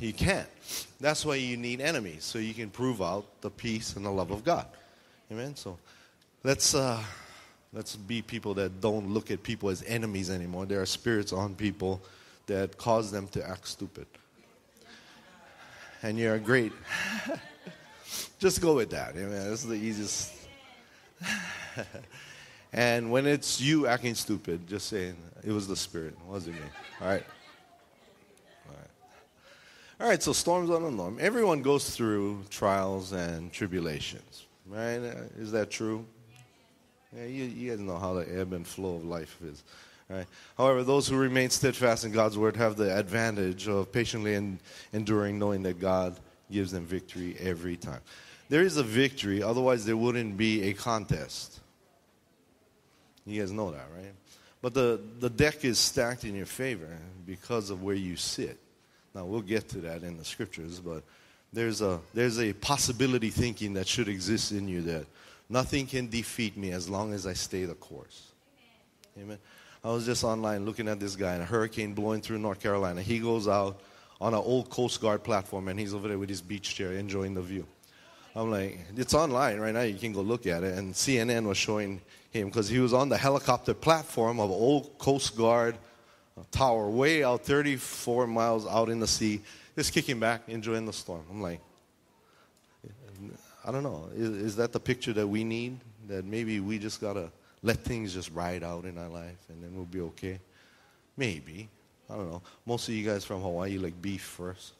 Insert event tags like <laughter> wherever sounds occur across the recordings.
You can't. That's why you need enemies, so you can prove out the peace and the love of God. Amen. So let's uh, let's be people that don't look at people as enemies anymore. There are spirits on people that cause them to act stupid. And you're great. <laughs> Just go with that. Amen. This is the easiest. <laughs> and when it's you acting stupid, just saying it was the spirit, it wasn't me. All right. All right, so storms on the norm. Everyone goes through trials and tribulations, right? Uh, is that true? Yeah, you, you guys know how the ebb and flow of life is. Right? However, those who remain steadfast in God's word have the advantage of patiently en- enduring, knowing that God gives them victory every time. There is a victory, otherwise, there wouldn't be a contest. You guys know that, right? But the, the deck is stacked in your favor because of where you sit. Now, we'll get to that in the scriptures, but there's a, there's a possibility thinking that should exist in you that nothing can defeat me as long as I stay the course. Amen. I was just online looking at this guy, and a hurricane blowing through North Carolina. He goes out on an old Coast Guard platform, and he's over there with his beach chair enjoying the view. I'm like, it's online right now. You can go look at it. And CNN was showing him because he was on the helicopter platform of old Coast Guard tower way out 34 miles out in the sea, just kicking back, enjoying the storm. I'm like, I don't know. Is, is that the picture that we need? That maybe we just got to let things just ride out in our life and then we'll be okay? Maybe. I don't know. Most of you guys from Hawaii like beef first.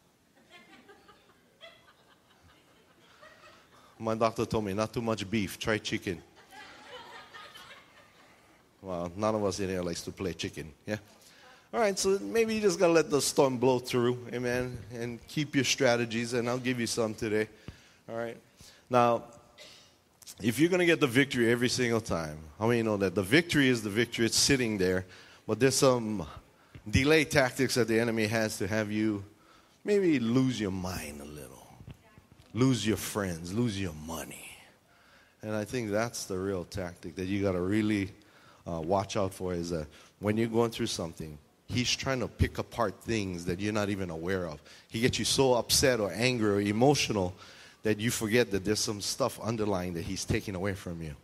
My doctor told me not too much beef, try chicken. Well, none of us in here likes to play chicken, yeah? All right, so maybe you just got to let the storm blow through, amen, and keep your strategies, and I'll give you some today. All right. Now, if you're going to get the victory every single time, how many know that the victory is the victory? It's sitting there, but there's some delay tactics that the enemy has to have you maybe lose your mind a little, lose your friends, lose your money. And I think that's the real tactic that you got to really uh, watch out for is that when you're going through something, he's trying to pick apart things that you're not even aware of. He gets you so upset or angry or emotional that you forget that there's some stuff underlying that he's taking away from you.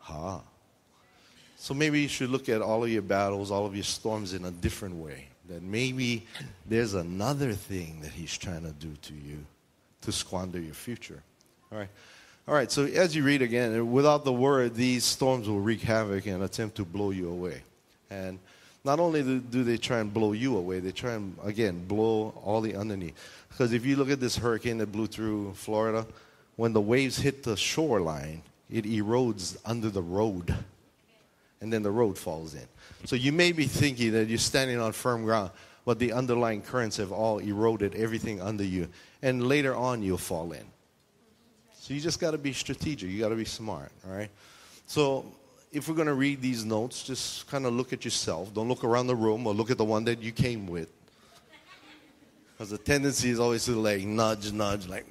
Ha. So maybe you should look at all of your battles, all of your storms in a different way. That maybe there's another thing that he's trying to do to you to squander your future. All right. All right, so as you read again, without the word, these storms will wreak havoc and attempt to blow you away. And not only do they try and blow you away, they try and, again, blow all the underneath. Because if you look at this hurricane that blew through Florida, when the waves hit the shoreline, it erodes under the road. And then the road falls in. So you may be thinking that you're standing on firm ground, but the underlying currents have all eroded everything under you. And later on, you'll fall in. So you just got to be strategic. You got to be smart, all right? So if we're going to read these notes, just kind of look at yourself. Don't look around the room or look at the one that you came with. Because the tendency is always to like nudge, nudge, like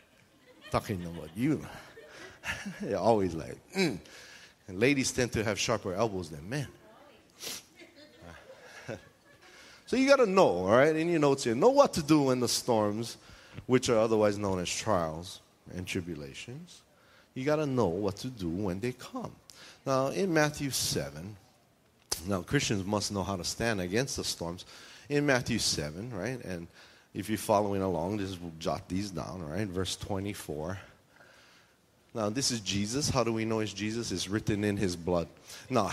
<laughs> talking about you. <laughs> They're always like, mm. And ladies tend to have sharper elbows than men. <laughs> so you got to know, all right, in your notes here, know what to do in the storms, which are otherwise known as trials and tribulations. You got to know what to do when they come. Now, in Matthew 7, now Christians must know how to stand against the storms. In Matthew 7, right? And if you're following along, just jot these down, right? Verse 24. Now, this is Jesus. How do we know it's Jesus? It's written in his blood. No,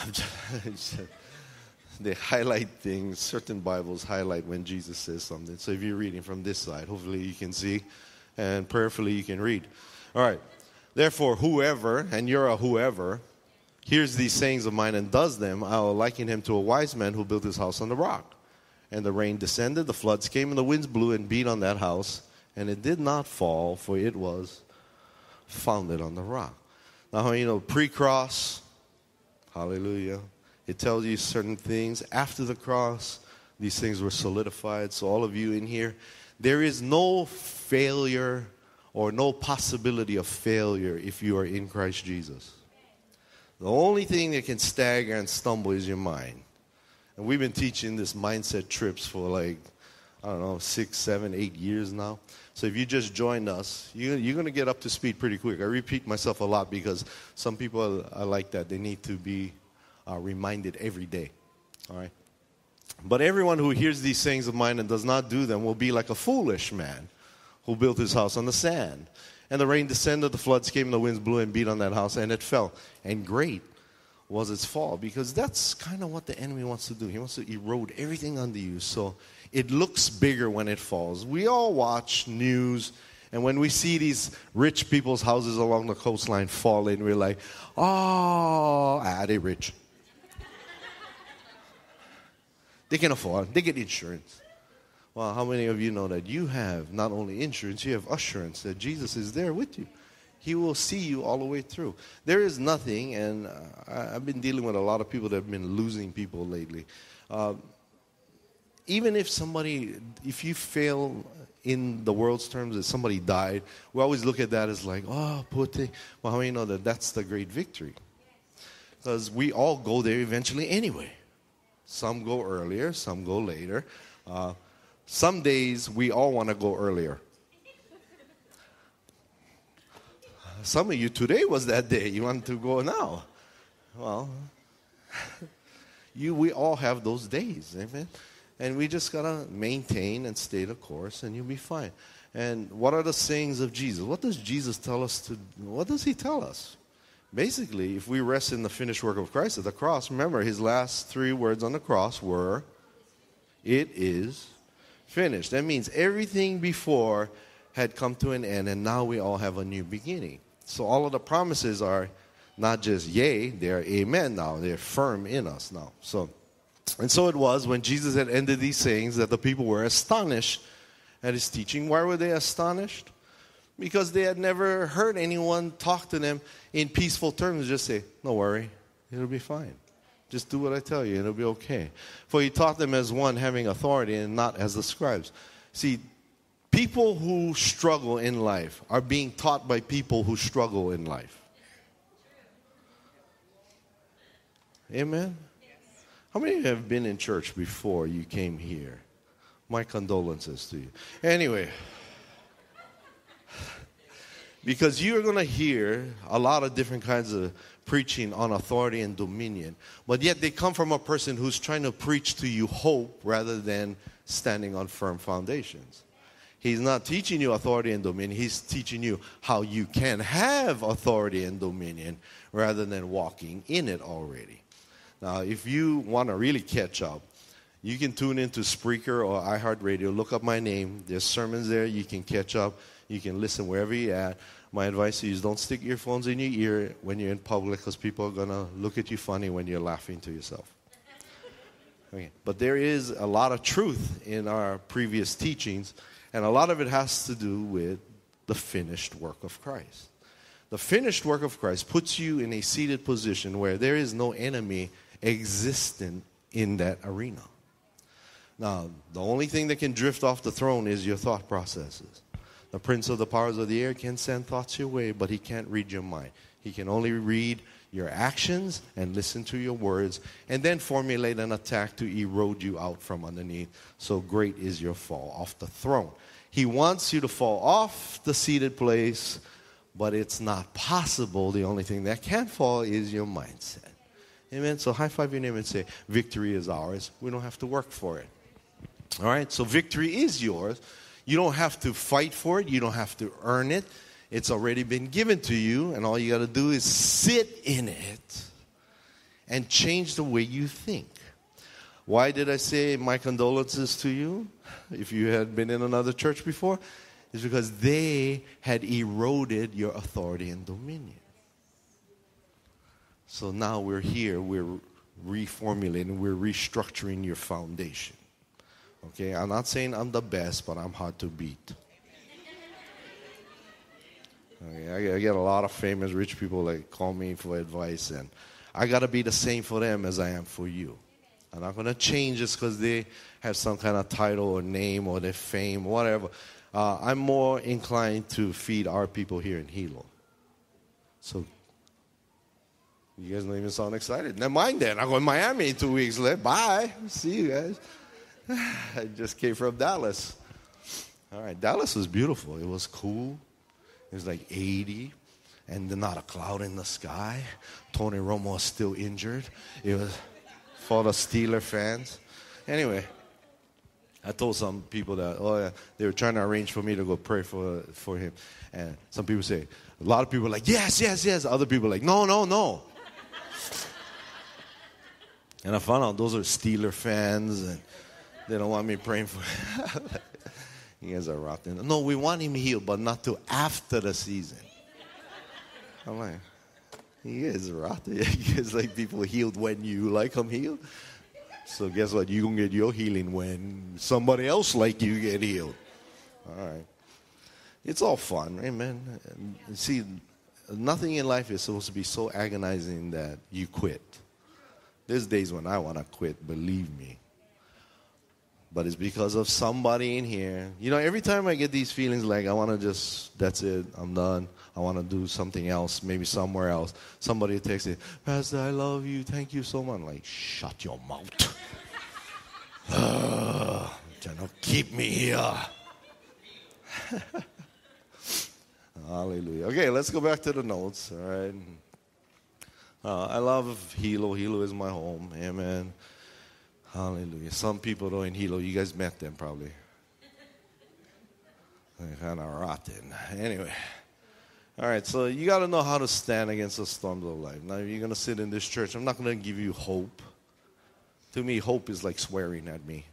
<laughs> they highlight things. Certain Bibles highlight when Jesus says something. So if you're reading from this side, hopefully you can see, and prayerfully you can read. All right. Therefore, whoever, and you're a whoever, hears these sayings of mine and does them, I will liken him to a wise man who built his house on the rock. And the rain descended, the floods came, and the winds blew and beat on that house, and it did not fall, for it was founded on the rock. Now, you know, pre cross, hallelujah, it tells you certain things. After the cross, these things were solidified. So, all of you in here, there is no failure or no possibility of failure if you are in Christ Jesus. The only thing that can stagger and stumble is your mind. And we've been teaching this mindset trips for like I don't know, six, seven, eight years now. So if you just joined us, you, you're going to get up to speed pretty quick. I repeat myself a lot because some people are, like that. They need to be uh, reminded every day. All right? But everyone who hears these sayings of mine and does not do them will be like a foolish man who built his house on the sand. And the rain descended, the floods came, and the winds blew and beat on that house, and it fell. And great was its fall because that's kind of what the enemy wants to do. He wants to erode everything under you so it looks bigger when it falls. We all watch news, and when we see these rich people's houses along the coastline falling, we're like, oh, ah, they rich. they can afford, they get insurance. Well, how many of you know that you have not only insurance, you have assurance that Jesus is there with you? He will see you all the way through. There is nothing, and uh, I've been dealing with a lot of people that have been losing people lately. Uh, even if somebody, if you fail in the world's terms that somebody died, we always look at that as like, oh, poor thing. Well, how many know that that's the great victory? Because we all go there eventually anyway. Some go earlier, some go later. Uh, some days we all want to go earlier. Some of you today was that day. You want to go now. Well, <laughs> you we all have those days, amen. And we just gotta maintain and stay the course, and you'll be fine. And what are the sayings of Jesus? What does Jesus tell us to? What does he tell us? Basically, if we rest in the finished work of Christ at the cross, remember his last three words on the cross were, "It is finished. That means everything before had come to an end, and now we all have a new beginning. So all of the promises are not just yea, they're amen now. They're firm in us now. So, and so it was when Jesus had ended these sayings that the people were astonished at his teaching. Why were they astonished? Because they had never heard anyone talk to them in peaceful terms. Just say, "No worry, it'll be fine." Just do what I tell you, and it'll be okay. For he taught them as one having authority and not as the scribes. See, people who struggle in life are being taught by people who struggle in life. Amen? How many have been in church before you came here? My condolences to you. Anyway, <sighs> because you're going to hear a lot of different kinds of preaching on authority and dominion. But yet they come from a person who's trying to preach to you hope rather than standing on firm foundations. He's not teaching you authority and dominion. He's teaching you how you can have authority and dominion rather than walking in it already. Now, if you want to really catch up, you can tune into Spreaker or iHeartRadio. Look up my name. There's sermons there. You can catch up. You can listen wherever you're at my advice is don't stick earphones in your ear when you're in public because people are going to look at you funny when you're laughing to yourself. Okay. But there is a lot of truth in our previous teachings, and a lot of it has to do with the finished work of Christ. The finished work of Christ puts you in a seated position where there is no enemy existent in that arena. Now, the only thing that can drift off the throne is your thought processes. The prince of the powers of the air can send thoughts your way, but he can't read your mind. He can only read your actions and listen to your words and then formulate an attack to erode you out from underneath. So great is your fall off the throne. He wants you to fall off the seated place, but it's not possible. The only thing that can fall is your mindset. Amen. So high five your name and say, Victory is ours. We don't have to work for it. All right. So victory is yours you don't have to fight for it, you don't have to earn it. It's already been given to you, and all you got to do is sit in it and change the way you think. Why did I say my condolences to you if you had been in another church before? It's because they had eroded your authority and dominion. So now we're here, we're reformulating, we're restructuring your foundation. Okay, I'm not saying I'm the best, but I'm hard to beat. Okay, I, get a lot of famous rich people that call me for advice, and I got to be the same for them as I am for you. I'm not going to change just because they have some kind of title or name or their fame, whatever. Uh, I'm more inclined to feed our people here in Hilo. So, you guys don't even sound excited. Never mind that. I'm going to Miami in two weeks. Bye. See you guys. <sighs> I just came from Dallas. All right, Dallas was beautiful. It was cool. It was like 80 and not a cloud in the sky. Tony Romo was still injured. It was for the Steeler fans. Anyway, I told some people that, oh, yeah, they were trying to arrange for me to go pray for, for him. And some people say, a lot of people are like, yes, yes, yes. Other people are like, no, no, no. <laughs> and I found out those are Steeler fans and they don't want me praying for him. <laughs> you guys are rotten. No, we want him healed, but not till after the season. I'm like, he is rotten. It's like people healed when you like them healed. So guess what? You're going to get your healing when somebody else like you get healed. All right. It's all fun, amen. See, nothing in life is supposed to be so agonizing that you quit. There's days when I want to quit, believe me. But it's because of somebody in here. You know, every time I get these feelings like I want to just, that's it, I'm done. I want to do something else, maybe somewhere else. Somebody takes it, Pastor, I love you. Thank you so much. I'm like, shut your mouth. uh, trying to keep me here. <laughs> Hallelujah. Okay, let's go back to the notes. All right. Uh, I love Hilo. Hilo is my home. Amen. Hallelujah. Some people though in Hilo, you guys met them probably. They're kind of rotten. Anyway. All right, so you got to know how to stand against the storms of life. Now, if you're going to sit in this church, I'm not going to give you hope. To me, hope is like swearing at me.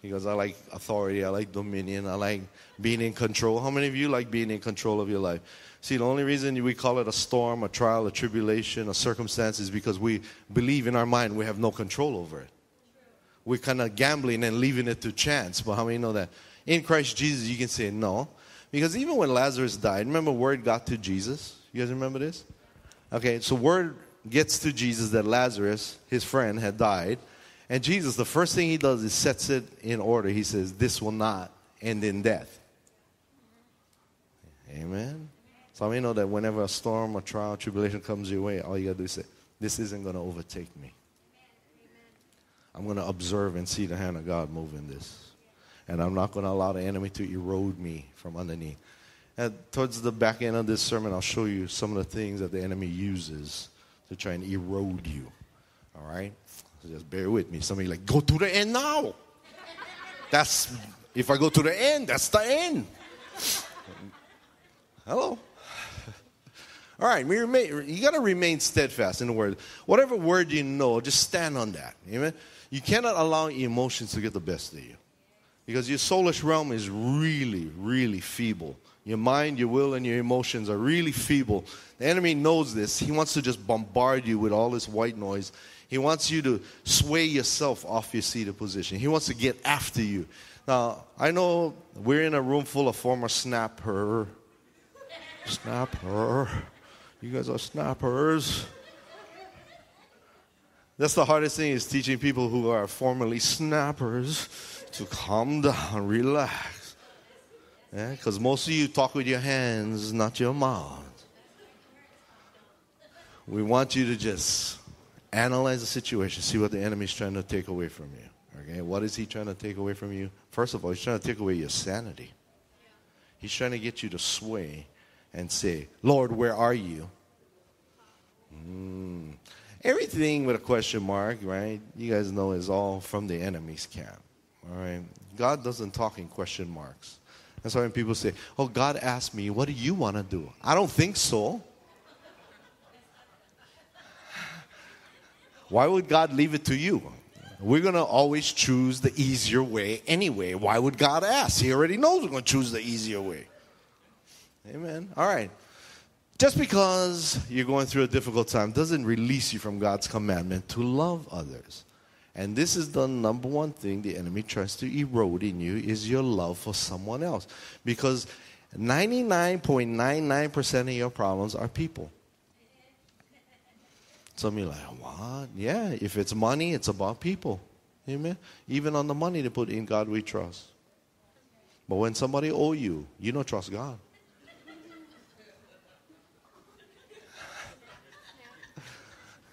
Because I like authority, I like dominion, I like being in control. How many of you like being in control of your life? See, the only reason we call it a storm, a trial, a tribulation, a circumstance is because we believe in our mind we have no control over it. We're kind of gambling and leaving it to chance. But how many know that? In Christ Jesus, you can say no. Because even when Lazarus died, remember word got to Jesus? You guys remember this? Okay, so word gets to Jesus that Lazarus, his friend, had died. And Jesus, the first thing he does is sets it in order. He says, This will not end in death. Amen. So I mean know that whenever a storm, a trial, tribulation comes your way, all you gotta do is say, This isn't gonna overtake me. I'm gonna observe and see the hand of God move in this and I'm not going to allow the enemy to erode me from underneath. And towards the back end of this sermon, I'll show you some of the things that the enemy uses to try and erode you. All right? So just bear with me. Somebody like, go to the end now. That's, if I go to the end, that's the end. Hello? All right, remain, you got to remain steadfast in the word. Whatever word you know, just stand on that. Amen? You cannot allow emotions to get the best of you. Because your soulish realm is really, really feeble. Your mind, your will, and your emotions are really feeble. The enemy knows this. He wants to just bombard you with all this white noise. He wants you to sway yourself off your seated position. He wants to get after you. Now, I know we're in a room full of former snapper. Snapper. You guys are snappers. That's the hardest thing is teaching people who are formerly snappers to calm down, relax. Because yeah? most of you talk with your hands, not your mouth. We want you to just analyze the situation, see what the enemy is trying to take away from you. Okay, what is he trying to take away from you? First of all, he's trying to take away your sanity. He's trying to get you to sway and say, Lord, where are you? Mm. Everything with a question mark, right? You guys know is all from the enemy's camp. All right. God doesn't talk in question marks. That's why when people say, Oh, God asked me, what do you want to do? I don't think so. Why would God leave it to you? We're going to always choose the easier way anyway. Why would God ask? He already knows we're going to choose the easier way. Amen. All right. Just because you're going through a difficult time doesn't release you from God's commandment to love others. And this is the number one thing the enemy tries to erode in you is your love for someone else. Because 99.99% of your problems are people. Some of you are like, what? Yeah, if it's money, it's about people. Amen. Even on the money they put in God we trust. But when somebody owe you, you don't trust God.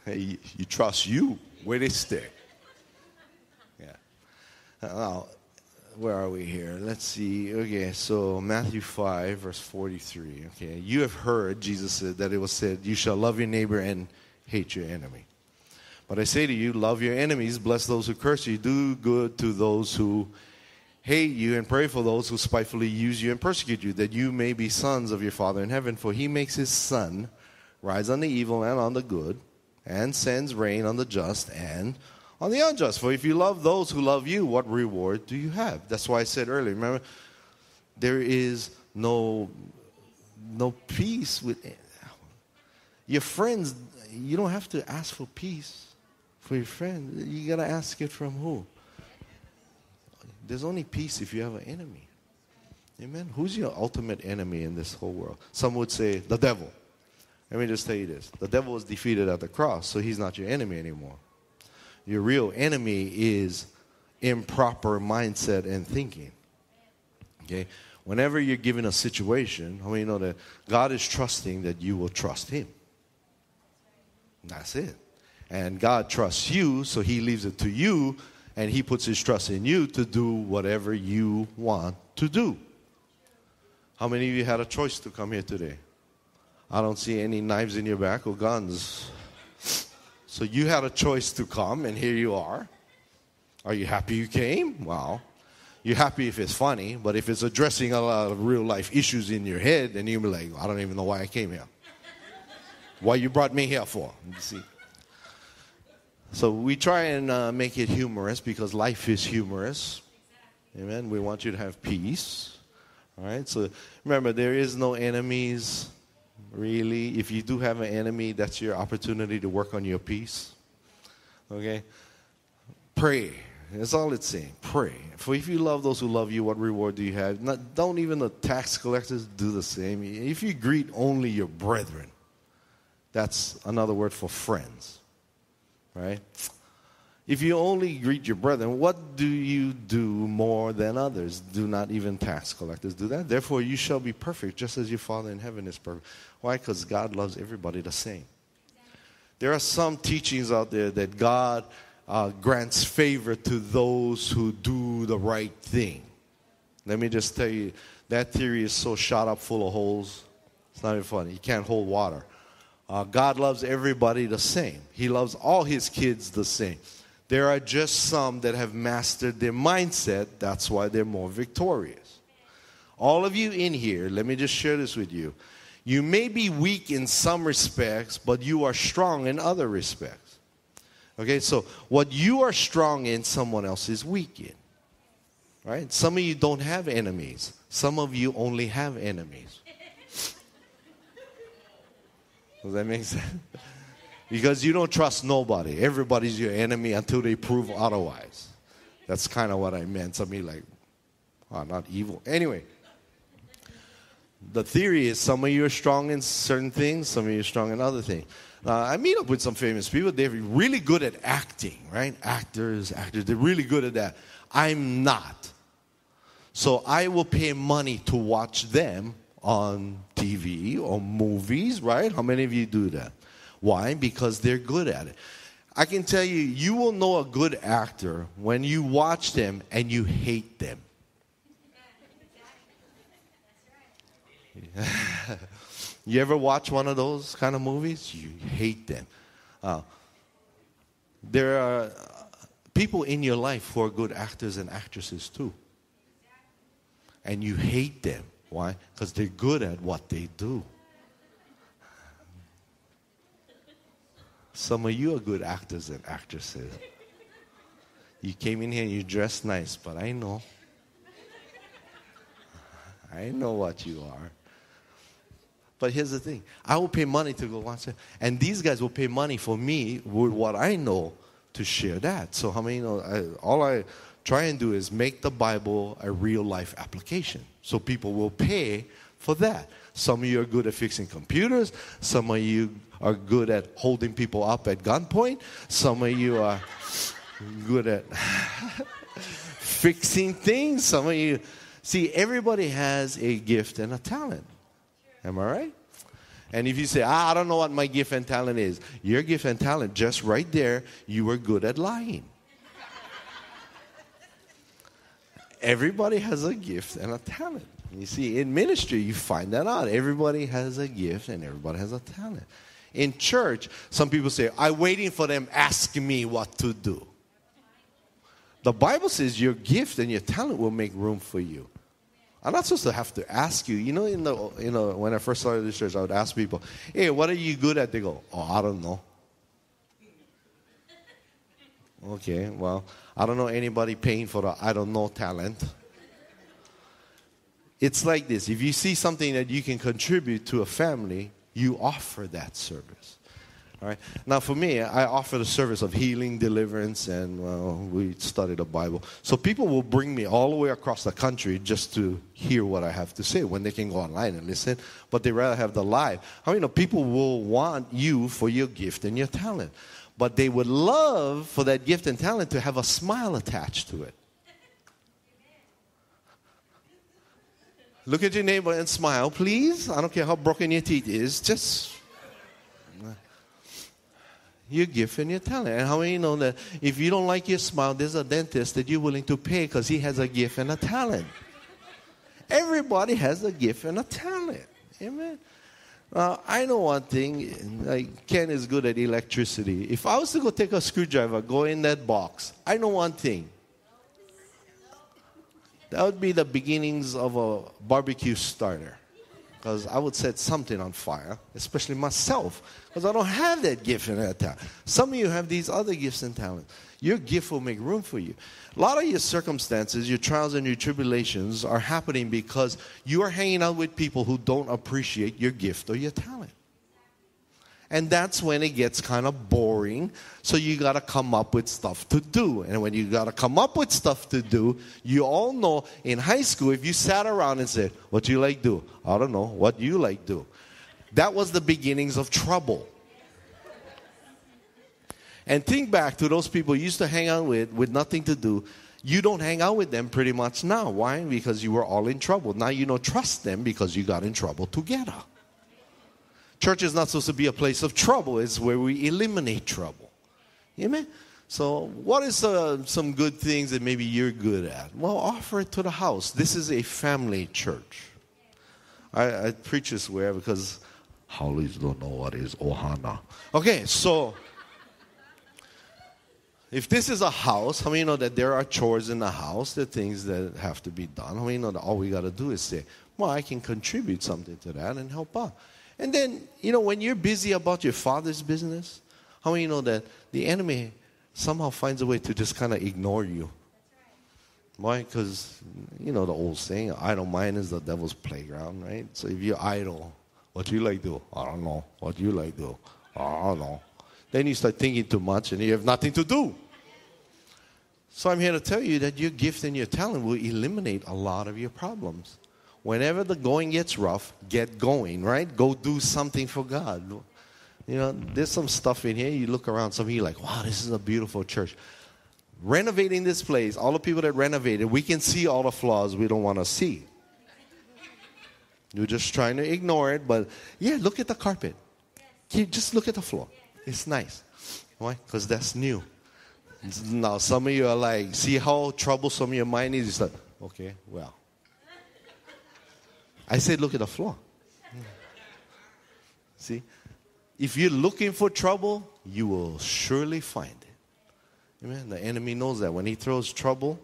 Hey, you, trust you where they stay. Now, uh, oh, where are we here? Let's see. Okay, so Matthew 5, verse 43. Okay, you have heard, Jesus said, that it was said, You shall love your neighbor and hate your enemy. But I say to you, love your enemies, bless those who curse you, do good to those who hate you, and pray for those who spitefully use you and persecute you, that you may be sons of your Father in heaven. For he makes his sun rise on the evil and on the good, and sends rain on the just and on the unjust. For if you love those who love you, what reward do you have? That's why I said earlier, remember, there is no no peace with your friends. You don't have to ask for peace for your friend. You got to ask it from who? There's only peace if you have an enemy. Amen. Who's your ultimate enemy in this whole world? Some would say the devil. Let me just tell you this. The devil was defeated at the cross, so he's not your enemy anymore. Your real enemy is improper mindset and thinking. Okay? Whenever you're given a situation, how many know that God is trusting that you will trust Him? That's it. And God trusts you, so He leaves it to you, and He puts His trust in you to do whatever you want to do. How many of you had a choice to come here today? I don't see any knives in your back or guns. So you had a choice to come, and here you are. Are you happy you came? Well, you're happy if it's funny, but if it's addressing a lot of real life issues in your head, then you'll be like, I don't even know why I came here. why you brought me here for? You see? So we try and uh, make it humorous because life is humorous. Amen. We want you to have peace. All right. So remember, there is no enemies really. If you do have an enemy, that's your opportunity to work on your peace. Okay? Pray. That's all it's saying. Pray. For if you love those who love you, what reward do you have? Not, don't even the tax collectors do the same. If you greet only your brethren, that's another word for friends. Right? If you only greet your brethren, what do you do more than others? Do not even tax collectors do that. Therefore, you shall be perfect, just as your Father in heaven is perfect. Why? Because God loves everybody the same. There are some teachings out there that God uh, grants favor to those who do the right thing. Let me just tell you, that theory is so shot up full of holes. It's not even funny. You can't hold water. Uh, God loves everybody the same. He loves all his kids the same. There are just some that have mastered their mindset. That's why they're more victorious. All of you in here, let me just share this with you. You may be weak in some respects, but you are strong in other respects. Okay, so what you are strong in, someone else is weak in. Right? Some of you don't have enemies, some of you only have enemies. <laughs> Does that make sense? Because you don't trust nobody. Everybody's your enemy until they prove otherwise. That's kind of what I meant. Some of like, oh, not evil. Anyway, the theory is some of you are strong in certain things, some of you are strong in other things. Uh, I meet up with some famous people. They're really good at acting, right? Actors, actors. They're really good at that. I'm not. So I will pay money to watch them on TV or movies, right? How many of you do that? Why? Because they're good at it. I can tell you, you will know a good actor when you watch them and you hate them. <laughs> you ever watch one of those kind of movies? You hate them. Uh, there are people in your life who are good actors and actresses too. And you hate them. Why? Because they're good at what they do. Some of you are good actors and actresses. You came in here and you dressed nice, but I know. I know what you are. But here's the thing I will pay money to go watch it. And these guys will pay money for me with what I know to share that. So, how many know? I, all I try and do is make the Bible a real life application. So, people will pay for that. Some of you are good at fixing computers, some of you are good at holding people up at gunpoint. Some of you are good at <laughs> fixing things. Some of you, see, everybody has a gift and a talent. Am I right? And if you say, ah, I don't know what my gift and talent is, your gift and talent, just right there, you were good at lying. everybody has a gift and a talent. You see, in ministry, you find that out. Everybody has a gift and everybody has a talent. In church, some people say, I'm waiting for them asking me what to do. The Bible says your gift and your talent will make room for you. I'm not supposed to have to ask you. You know, in the you know, when I first started this church, I would ask people, "Hey, what are you good at?" They go, "Oh, I don't know." Okay, well, I don't know anybody paying for the I don't know talent. It's like this if you see something that you can contribute to a family, you offer that service. All right. Now, for me, I offer the service of healing, deliverance, and well, we study the Bible. So people will bring me all the way across the country just to hear what I have to say when they can go online and listen, but they rather have the live. I mean, people will want you for your gift and your talent, but they would love for that gift and talent to have a smile attached to it. Look at your neighbor and smile, please. I don't care how broken your teeth is. Just your gift and your talent. And how many know that if you don't like your smile, there's a dentist that you're willing to pay because he has a gift and a talent. Everybody has a gift and a talent. Amen. I know one thing, like Ken is good at electricity. If I was to go take a screwdriver, go in that box, I know one thing. That would be the beginnings of a barbecue starter. Because I would set something on fire, especially myself, because I don't have that gift and that talent. Some of you have these other gifts and talents. Your gift will make room for you. A lot of your circumstances, your trials and your tribulations are happening because you are hanging out with people who don't appreciate your gift or your talent. And that's when it gets kind of boring. So you got to come up with stuff to do. And when you got to come up with stuff to do, you all know in high school, if you sat around and said, What do you like do? I don't know. What do you like do? That was the beginnings of trouble. And think back to those people you used to hang out with with nothing to do. You don't hang out with them pretty much now. Why? Because you were all in trouble. Now you don't trust them because you got in trouble together. Church is not supposed to be a place of trouble, it's where we eliminate trouble. Amen? So, what is uh, some good things that maybe you're good at? Well, offer it to the house. This is a family church. I, I preach this where because Haoles don't know what is Ohana. Okay, so if this is a house, how many know that there are chores in the house, the things that have to be done? How many know that all we got to do is say, well, I can contribute something to that and help out? And then, you know, when you're busy about your father's business, how many know that the enemy somehow finds a way to just kind of ignore you? Why? Because, you know, the old saying, idle mind is the devil's playground, right? So if you're idle, what do you like do? I don't know. What do you like do? I don't know. Then you start thinking too much and you have nothing to do. So I'm here to tell you that your gift and your talent will eliminate a lot of your problems whenever the going gets rough, get going, right? Go do something for God. You know, there's some stuff in here. You look around, some of you like, wow, this is a beautiful church. Renovating this place, all the people that renovated, we can see all the flaws we don't want to see. You're just trying to ignore it, but yeah, look at the carpet. just look at the floor. It's nice. Why? Because that's new. Now, some of you are like, see how troublesome your mind is? It's like, okay, well, I said, look at the floor. <laughs> See? If you're looking for trouble, you will surely find it. Amen. The enemy knows that. When he throws trouble,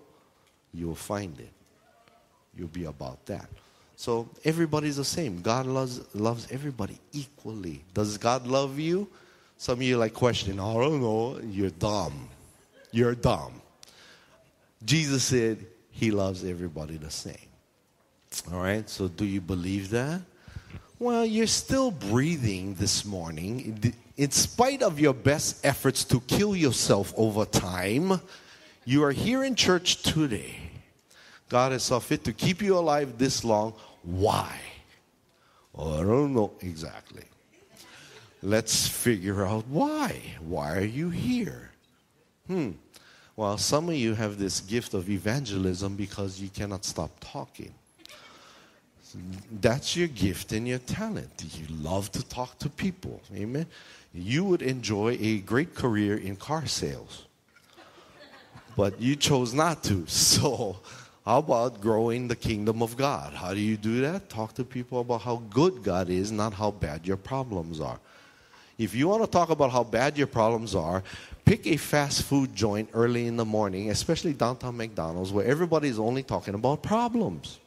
you will find it. You'll be about that. So everybody's the same. God loves, loves everybody equally. Does God love you? Some of you like questioning, I don't know. You're dumb. You're dumb. Jesus said he loves everybody the same. All right, so do you believe that? Well, you're still breathing this morning. In spite of your best efforts to kill yourself over time, you are here in church today. God has saw fit to keep you alive this long. Why? Oh, I don't know exactly. Let's figure out why. Why are you here? Hmm. Well, some of you have this gift of evangelism because you cannot stop talking. That's your gift and your talent. You love to talk to people. Amen. You would enjoy a great career in car sales. But you chose not to. <laughs> So How about growing the kingdom of God? How do you do that? Talk to people about how good God is, not how bad your problems are. If you want to talk about how bad your problems are, pick a fast food joint early in the morning, especially downtown McDonald's, where everybody's only talking about problems.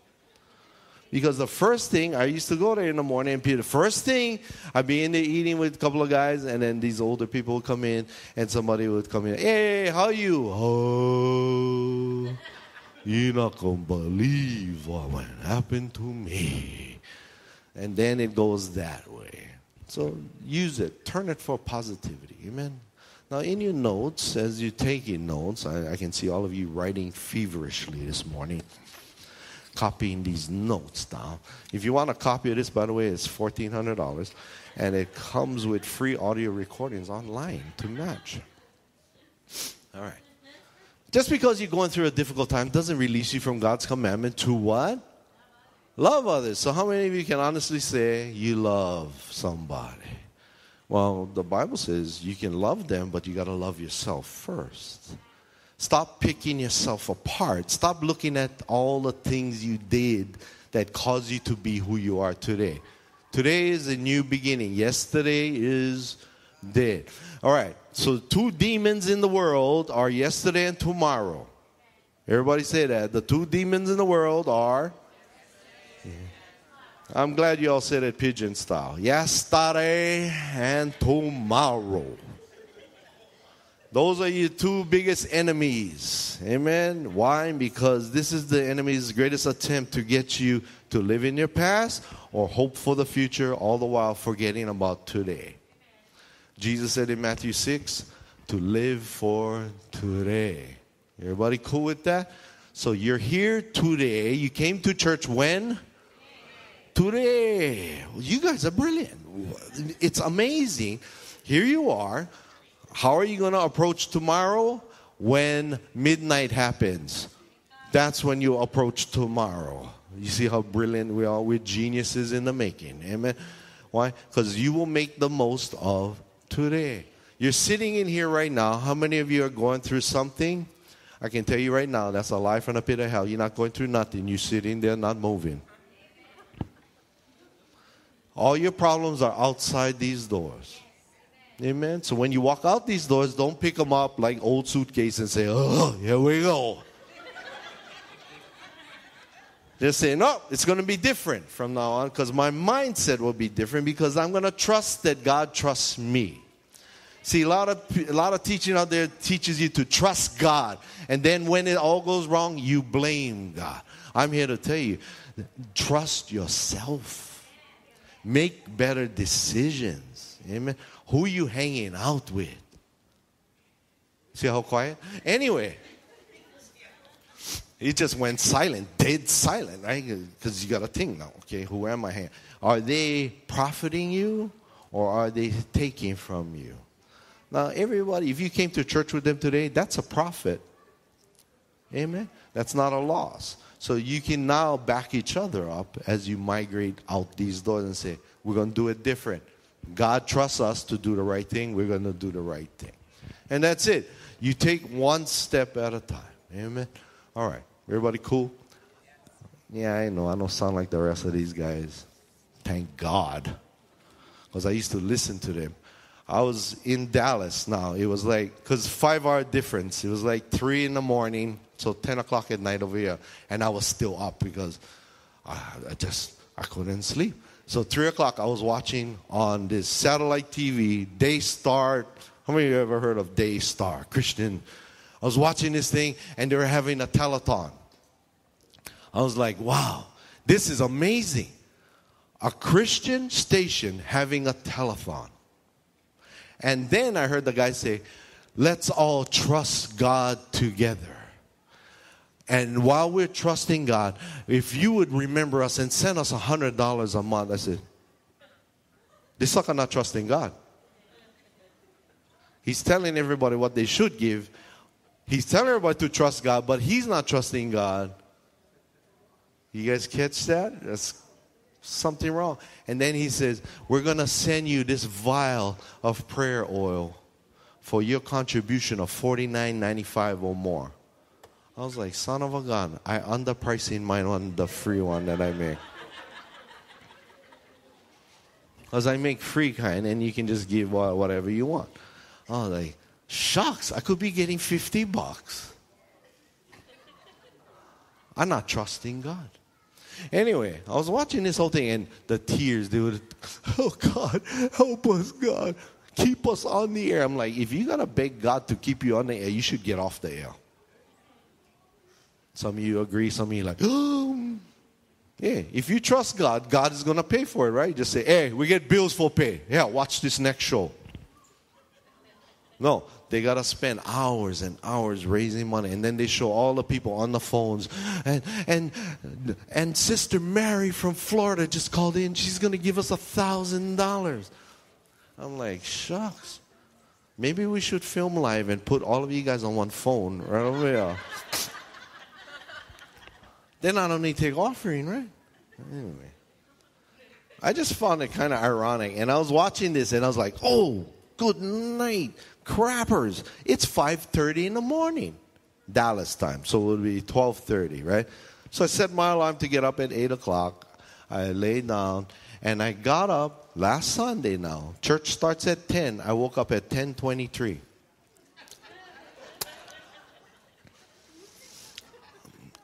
Because the first thing, I used to go there in the morning and the first thing, I'd be in there eating with a couple of guys, and then these older people would come in, and somebody would come in, hey, how you? Oh, you're not going to believe what happened to me. And then it goes that way. So use it, turn it for positivity. Amen. Now, in your notes, as you're taking notes, I, I can see all of you writing feverishly this morning copying these notes down. If you want a copy of this, by the way, it's $1,400, and it comes with free audio recordings online to match. All right. Just because you're going through a difficult time doesn't release you from God's commandment to what? Love others. So, how many of you can honestly say you love somebody? Well, the Bible says you can love them, but you got to love yourself first. Stop picking yourself apart. Stop looking at all the things you did that caused you to be who you are today. Today is a new beginning. Yesterday is dead. All right. So, two demons in the world are yesterday and tomorrow. Everybody say that. The two demons in the world are. I'm glad you all said it pidgin style. Yesterday and tomorrow. Those are your two biggest enemies. Amen. Why? Because this is the enemy's greatest attempt to get you to live in your past or hope for the future, all the while forgetting about today. Jesus said in Matthew 6 to live for today. Everybody cool with that? So you're here today. You came to church when? Today. You guys are brilliant. It's amazing. Here you are how are you going to approach tomorrow? When midnight happens. That's when you approach tomorrow. You see how brilliant we are? We're geniuses in the making. Amen. Why? Because you will make the most of today. You're sitting in here right now. How many of you are going through something? I can tell you right now, that's a life from a pit of hell. You're not going through nothing. You're sitting there not moving. All your problems are outside these doors. Amen. So when you walk out these doors, don't pick them up like old suitcase and say, oh, here we go. Just say, no, it's going to be different from now on because my mindset will be different because I'm going to trust that God trusts me. See, a lot of a lot of teaching out there teaches you to trust God, and then when it all goes wrong, you blame God. I'm here to tell you, trust yourself. Make better decisions. Amen. Who you hanging out with? See how quiet? Anyway, he just went silent, dead silent, right? Because you got to think now, okay, who am I hanging? Are they profiting you or are they taking from you? Now, everybody, if you came to church with them today, that's a profit. Amen? That's not a loss. So you can now back each other up as you migrate out these doors and say, we're going to do it different. God trusts us to do the right thing. We're going to do the right thing. And that's it. You take one step at a time. Amen. All right. Everybody cool? Yeah, I know. I don't sound like the rest of these guys. Thank God. Because I used to listen to them. I was in Dallas now. It was like, because five hour difference. It was like three in the morning, so 10 o'clock at night over here. And I was still up because I, I just, I couldn't sleep. So three o'clock, I was watching on this satellite TV, Daystar. How many of you ever heard of Daystar? Christian. I was watching this thing, and they were having a telethon. I was like, wow, this is amazing. A Christian station having a telethon. And then I heard the guy say, let's all trust God together. And while we're trusting God, if you would remember us and send us $100 a month, I said, this sucker not trusting God. He's telling everybody what they should give. He's telling everybody to trust God, but he's not trusting God. You guys catch that? That's something wrong. And then he says, We're going to send you this vial of prayer oil for your contribution of $49.95 or more. I was like, son of a gun, I underpricing mine on the free one that I make. Because I make free kind and you can just give whatever you want. I was like, shucks, I could be getting 50 bucks. I'm not trusting God. Anyway, I was watching this whole thing and the tears, they would, <laughs> oh God, help us, God. Keep us on the air. I'm like, if you got to beg God to keep you on the air, you should get off the air. Some of you agree, some of you like, oh. <gasps> Yeah, if you trust God, God is going to pay for it, right? You Just say, hey, we get bills for pay. Yeah, watch this next show. No, they got to spend hours and hours raising money. And then they show all the people on the phones. And, and, and Sister Mary from Florida just called in. She's going to give us a $1,000. I'm like, shucks. Maybe we should film live and put all of you guys on one phone right over there. Then I don't need to take offering, right? Anyway. I just found it kind of ironic. And I was watching this and I was like, oh, good night, crappers. It's 5.30 in the morning, Dallas time. So it would be 12.30, right? So I set my alarm to get up at 8 o'clock. I laid down and I got up last Sunday now. Church starts at 10. I woke up at 10:23.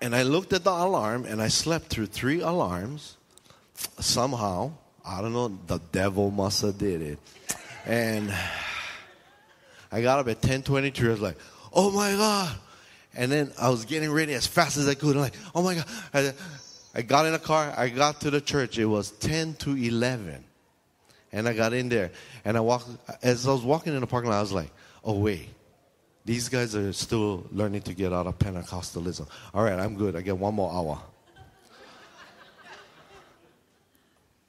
And I looked at the alarm and I slept through three alarms. Somehow, I don't know, the devil must have did it. And I got up at 10:23. I was like, "Oh my god." And then I was getting ready as fast as I could. I'm like, "Oh my god." I, I got in a car. I got to the church. It was 10 to 11. And I got in there. And I walked, as I was walking in the parking lot, I was like, oh, wait. These guys are still learning to get out of Pentecostalism. All right, I'm good. I get one more hour.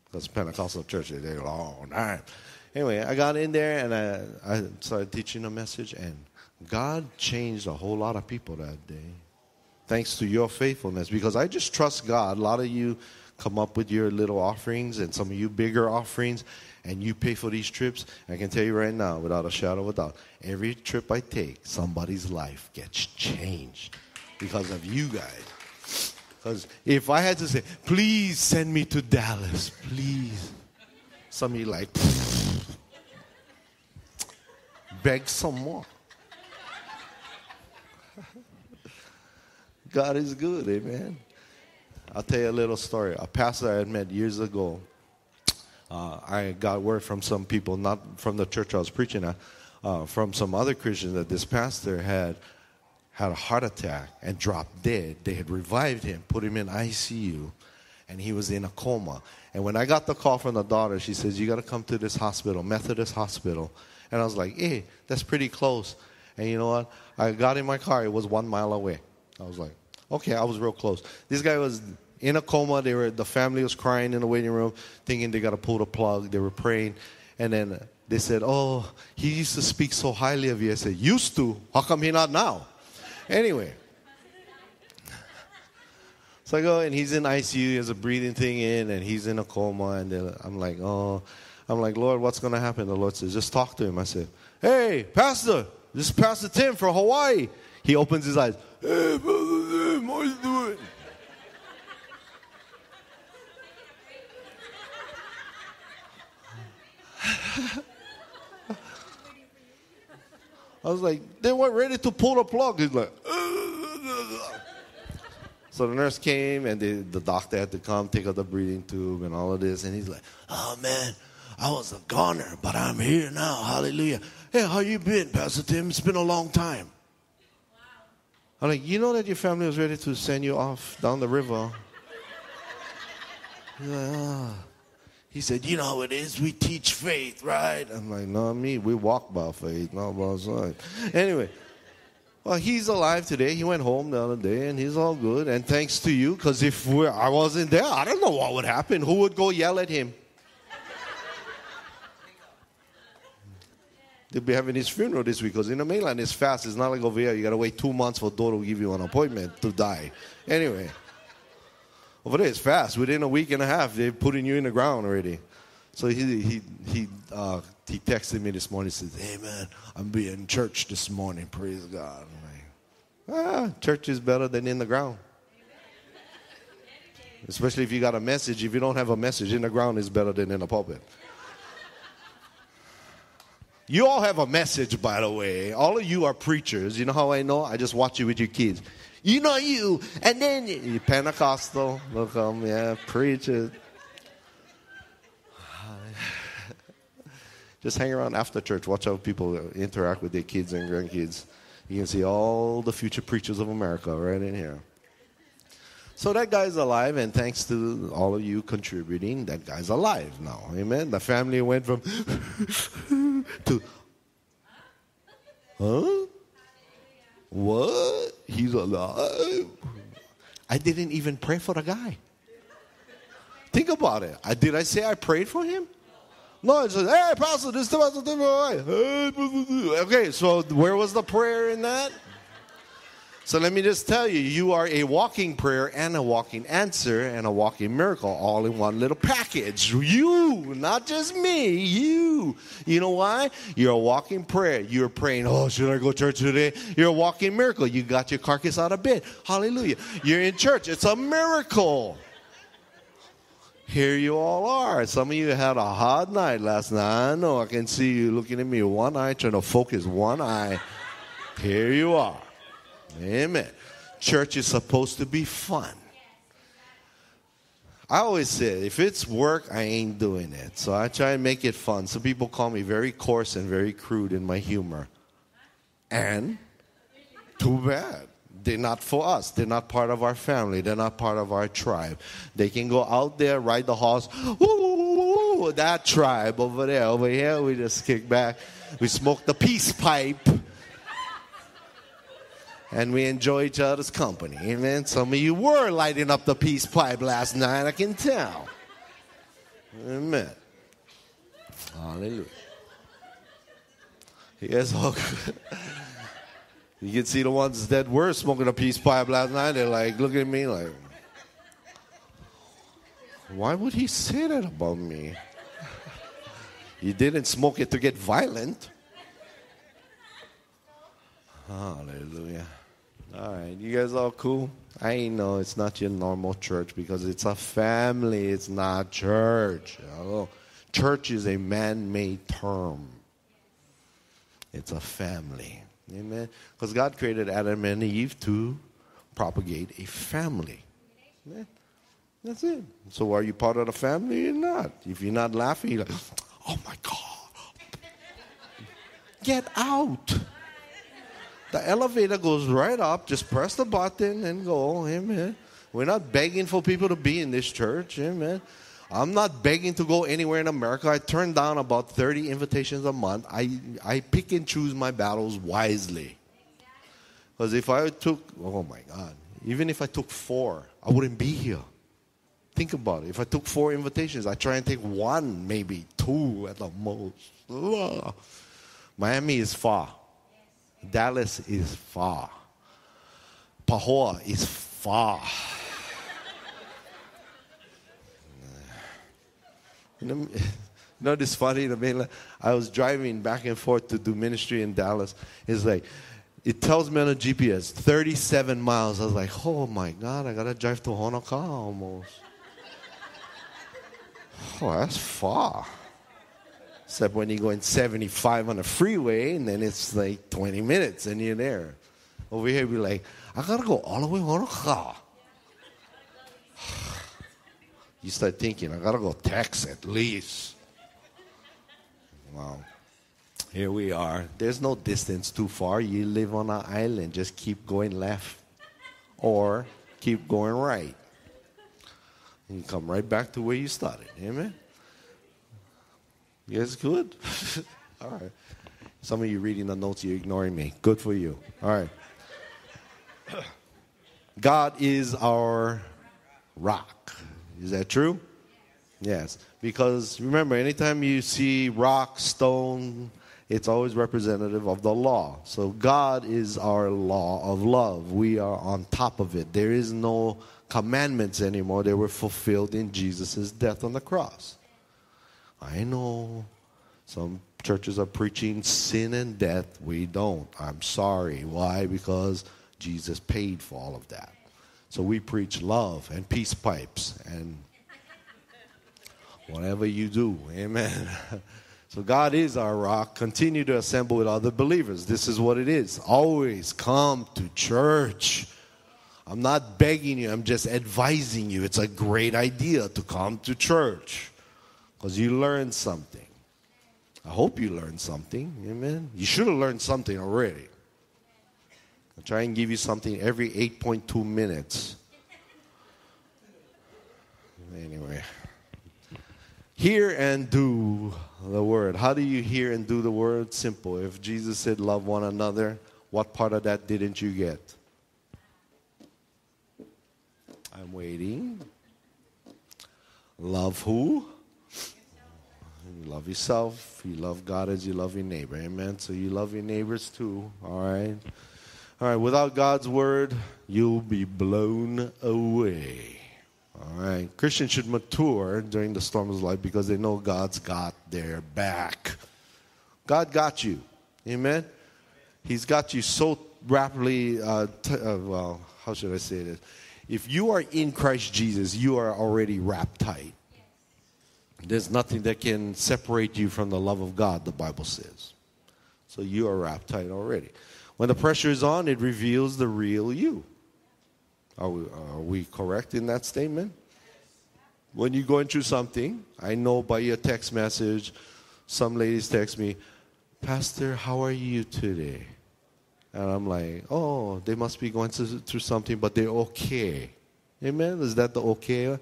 Because Pentecostal church, they go long time. Anyway, I got in there and I, I started teaching a message, and God changed a whole lot of people that day thanks to your faithfulness because I just trust God. A lot of you come up with your little offerings and some of you bigger offerings and you pay for these trips. I can tell you right now, without a shadow of a doubt, every trip I take, somebody's life gets changed because of you guys. Because if I had to say, please send me to Dallas, please. Some of you like, beg some more. <laughs> God is good, amen. I'll tell you a little story. A pastor I had met years ago, uh, I got word from some people, not from the church I was preaching at, uh, from some other Christians that this pastor had had a heart attack and dropped dead. They had revived him, put him in ICU, and he was in a coma. And when I got the call from the daughter, she says, You got to come to this hospital, Methodist Hospital. And I was like, Hey, that's pretty close. And you know what? I got in my car, it was one mile away. I was like, Okay, I was real close. This guy was in a coma. They were the family was crying in the waiting room, thinking they got to pull the plug. They were praying, and then they said, "Oh, he used to speak so highly of you." I said, "Used to? How come he not now?" Anyway. <laughs> So I go and he's in ICU. He has a breathing thing in, and he's in a coma. And I'm like, oh, I'm like, Lord, what's going to happen? The Lord says, just talk to him. I said, Hey, Pastor, this is Pastor Tim from Hawaii. He opens his eyes. Hey, Brother Tim, how you doing? I was like, they weren't ready to pull the plug. He's like, so the nurse came and they, the doctor had to come take out the breathing tube and all of this. And he's like, oh man, I was a goner, but I'm here now. Hallelujah. Hey, how you been, Pastor Tim? It's been a long time. I'm like, you know that your family was ready to send you off down the river. He's like, oh. He said, you know how it is, we teach faith, right? I'm like, no, me, we walk by faith, not by sight. Anyway, well, he's alive today. He went home the other day, and he's all good. And thanks to you, because if I wasn't there, I don't know what would happen. Who would go yell at him? They'll be having his funeral this week because in the mainland it's fast. It's not like over here. You got to wait two months for Dodo to give you an appointment to die. Anyway, over there it's fast. Within a week and a half, they're putting you in the ground already. So he he he uh, he texted me this morning. He says, "Hey man, I'm being in church this morning. Praise God." I'm like, Ah, church is better than in the ground. Especially if you got a message. If you don't have a message, in the ground is better than in the pulpit. You all have a message, by the way. All of you are preachers. You know how I know? I just watch you with your kids. You know you, and then you Pentecostal. Look, um, yeah, preach it. <sighs> Just hang around after church. Watch how people interact with their kids and grandkids. You can see all the future preachers of America right in here. So that guy's alive, and thanks to all of you contributing, that guy's alive now. Amen. The family went from <laughs> to, huh? What? He's alive? I didn't even pray for the guy. Think about it. I, did I say I prayed for him? No, I said, hey, Pastor, this is Okay, so where was the prayer in that? So let me just tell you, you are a walking prayer and a walking answer and a walking miracle all in one little package. You, not just me, you. You know why? You're a walking prayer. You're praying, oh, should I go to church today? You're a walking miracle. You got your carcass out of bed. Hallelujah. You're in church. It's a miracle. Here you all are. Some of you had a hard night last night. I know. I can see you looking at me one eye, trying to focus one eye. Here you are. Amen. Church is supposed to be fun. I always say, if it's work, I ain't doing it. So I try and make it fun. Some people call me very coarse and very crude in my humor. And too bad. They're not for us. They're not part of our family. They're not part of our tribe. They can go out there, ride the horse. Ooh, that tribe over there. Over here, we just kick back. We smoke the peace pipe and we enjoy each other's company. Amen. Some of you were lighting up the peace pipe last night, I can tell. Amen. Hallelujah. Yes, <laughs> you can see the ones that were smoking a peace pipe last night. They're like, look at me, like, why would he say that about me? <laughs> He didn't smoke it to get violent. Hallelujah. All right, you guys all cool? I know it's not your normal church because it's a family, it's not church. Oh, church is a man made term, it's a family. Amen? Because God created Adam and Eve to propagate a family. Amen? That's it. So are you part of the family or not? If you're not laughing, you're like, oh my God. Get out. The elevator goes right up. Just press the button and go. Amen. We're not begging for people to be in this church. Amen. I'm not begging to go anywhere in America. I turn down about 30 invitations a month. I, I pick and choose my battles wisely. Because if I took, oh my God, even if I took four, I wouldn't be here. Think about it. If I took four invitations, I try and take one, maybe two at the most. Miami is far. Dallas is far. Pahoa is far. <laughs> you know, know this funny the mainland. I was driving back and forth to do ministry in Dallas. It's like it tells me on the GPS 37 miles. I was like, oh my God, I gotta drive to Honokaa almost. Oh, that's far. Except when you're going 75 on the freeway, and then it's like 20 minutes and you're there. Over here, be like, I gotta go all the way a car. <sighs> You start thinking, I gotta go text at least. Wow. Here we are. There's no distance too far. You live on an island. Just keep going left or keep going right. And you come right back to where you started. Amen? Yes, good. <laughs> All right. Some of you reading the notes, you're ignoring me. Good for you. All right. <coughs> God is our rock. Is that true? Yes. Because remember, anytime you see rock, stone, it's always representative of the law. So God is our law of love. We are on top of it. There is no commandments anymore. They were fulfilled in Jesus' death on the cross. I know some churches are preaching sin and death. We don't. I'm sorry. Why? Because Jesus paid for all of that. So we preach love and peace pipes and whatever you do. Amen. <laughs> So God is our rock. Continue to assemble with other believers. This is what it is. Always come to church. I'm not begging you, I'm just advising you. It's a great idea to come to church because you learned something. I hope you learned something. Amen. You should have learned something already. I'll try and give you something every 8.2 minutes. Anyway. Hear and do the word. How do you hear and do the word? Simple. If Jesus said, Love one another, what part of that didn't you get? I'm waiting. Love who? You love yourself. You love God as you love your neighbor. Amen. So you love your neighbors too. All right. All right. Without God's word, you'll be blown away. All right. Christians should mature during the storms of life because they know God's got their back. God got you. Amen. He's got you so rapidly. Uh, t- uh, well, how should I say this? If you are in Christ Jesus, you are already wrapped tight. There's nothing that can separate you from the love of God, the Bible says. So you are wrapped tight already. When the pressure is on, it reveals the real you. Are we, are we correct in that statement? When you're going through something, I know by your text message, some ladies text me, Pastor, how are you today? And I'm like, oh, they must be going through something, but they're okay. Amen? Is that the okay?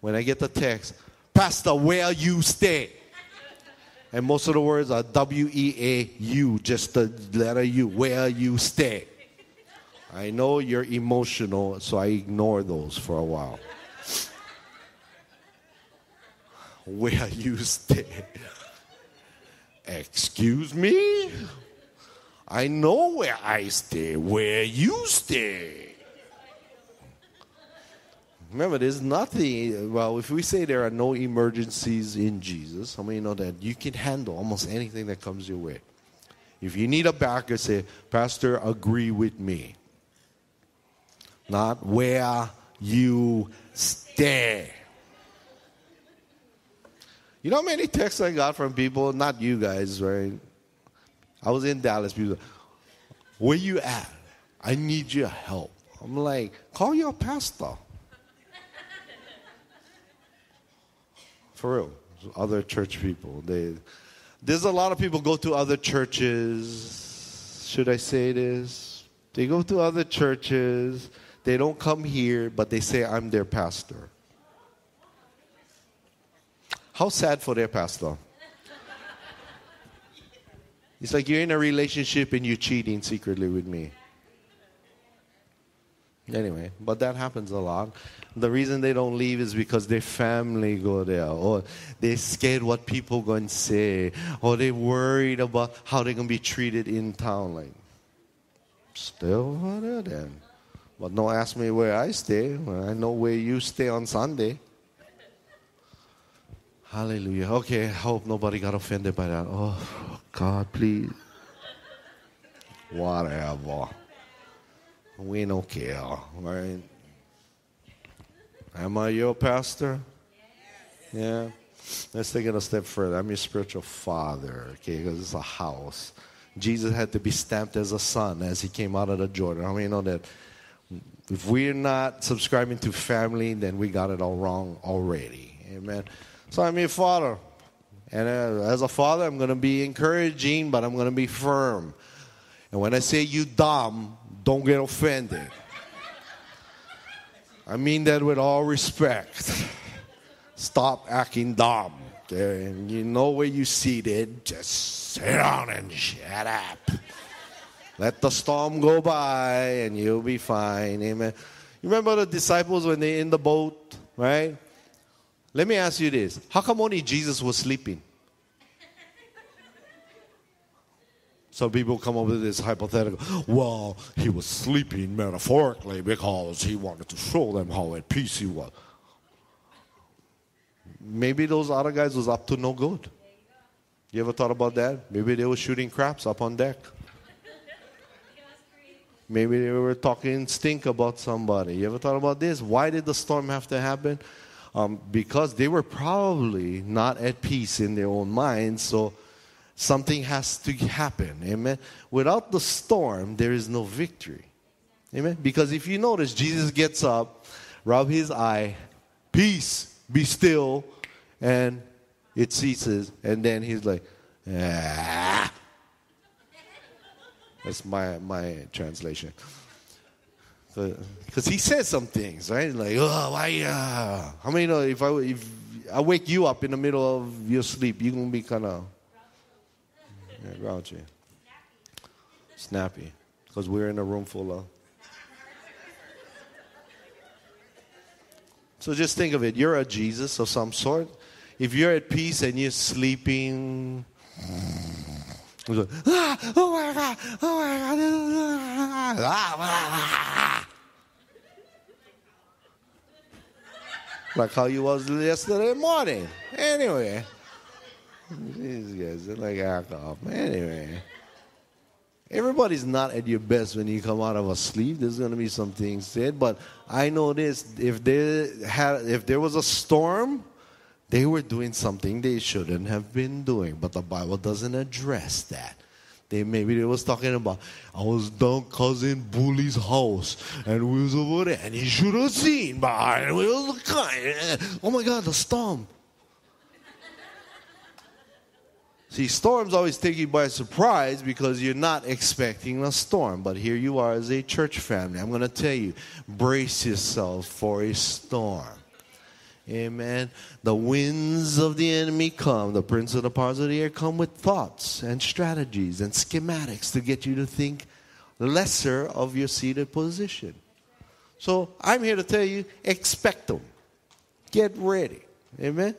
When I get the text, Pastor, where you stay? And most of the words are W E A U, just the letter U, where you stay. I know you're emotional, so I ignore those for a while. Where you stay? Excuse me? I know where I stay, where you stay. Remember, there's nothing, well, if we say there are no emergencies in Jesus, how many know that you can handle almost anything that comes your way? If you need a backer, say, Pastor, agree with me not where you stay. You know how many texts I got from people, not you guys, right? I was in Dallas, people, where you at? I need your help. I'm like, call your pastor. For real, other church people. They, there's a lot of people go to other churches. Should I say this? They go to other churches they don't come here, but they say, I'm their pastor. How sad for their pastor. It's like you're in a relationship and you're cheating secretly with me. Anyway, but that happens a lot. The reason they don't leave is because their family go there, or they're scared what people going to say, or they're worried about how they're going to be treated in town. Like, still there then. But don't ask me where I stay. I know where you stay on Sunday. Hallelujah. Okay, I hope nobody got offended by that. Oh, God, please. Whatever. We don't care, right? Am I your pastor? Yeah. Let's take it a step further. I'm your spiritual father, okay, because it's a house. Jesus had to be stamped as a son as he came out of the Jordan. How I many know that if we're not subscribing to family, then we got it all wrong already. Amen. So I'm your father. And uh, as a father, I'm going to be encouraging, but I'm going to be firm. And when I say you dumb, don't get offended. I mean that with all respect. Stop acting dumb. Okay? You know where you're seated, just sit down and shut up. Let the storm go by and you'll be fine. Amen. You remember the disciples when they're in the boat, right? Let me ask you this. How come only Jesus was sleeping? Some people come up with this hypothetical. Well, he was sleeping metaphorically because he wanted to show them how at peace he was. Maybe those other guys was up to no good. You ever thought about that? Maybe they were shooting craps up on deck. Maybe they were talking stink about somebody. You ever thought about this? Why did the storm have to happen? Um, because they were probably not at peace in their own minds, so something has to happen. Amen. Without the storm, there is no victory. Amen. Because if you notice, Jesus gets up, rub his eye, peace, be still, and it ceases, and then he's like, ah. That's my my translation. Because he says some things, right? Like, oh, why? Uh, how many know if I if I wake you up in the middle of your sleep, you're gonna be kind of yeah, grouchy, snappy, because we're in a room full of. So just think of it. You're a Jesus of some sort. If you're at peace and you're sleeping, like, ah, oh my God, oh my God. Ah, ah, like how you was yesterday morning. Anyway, these guys are like alcohol. Anyway, everybody's not at your best when you come out of a sleep. There's going to be some things said, but I know this: if there had, if there was a storm, they were doing something they shouldn't have been doing, but the Bible doesn't address that. They maybe they was talking about I was down cousin Bully's house and we was over there and he should have seen but we was kind. Oh my God, the storm. See, storms always take you by surprise because you're not expecting a storm. But here you are as a church family. I'm going to tell you, brace yourself for a storm. Amen. The winds of the enemy come, the prince of the powers of the air come with thoughts and strategies and schematics to get you to think lesser of your seated position. So I'm here to tell you expect them. Get ready. Amen.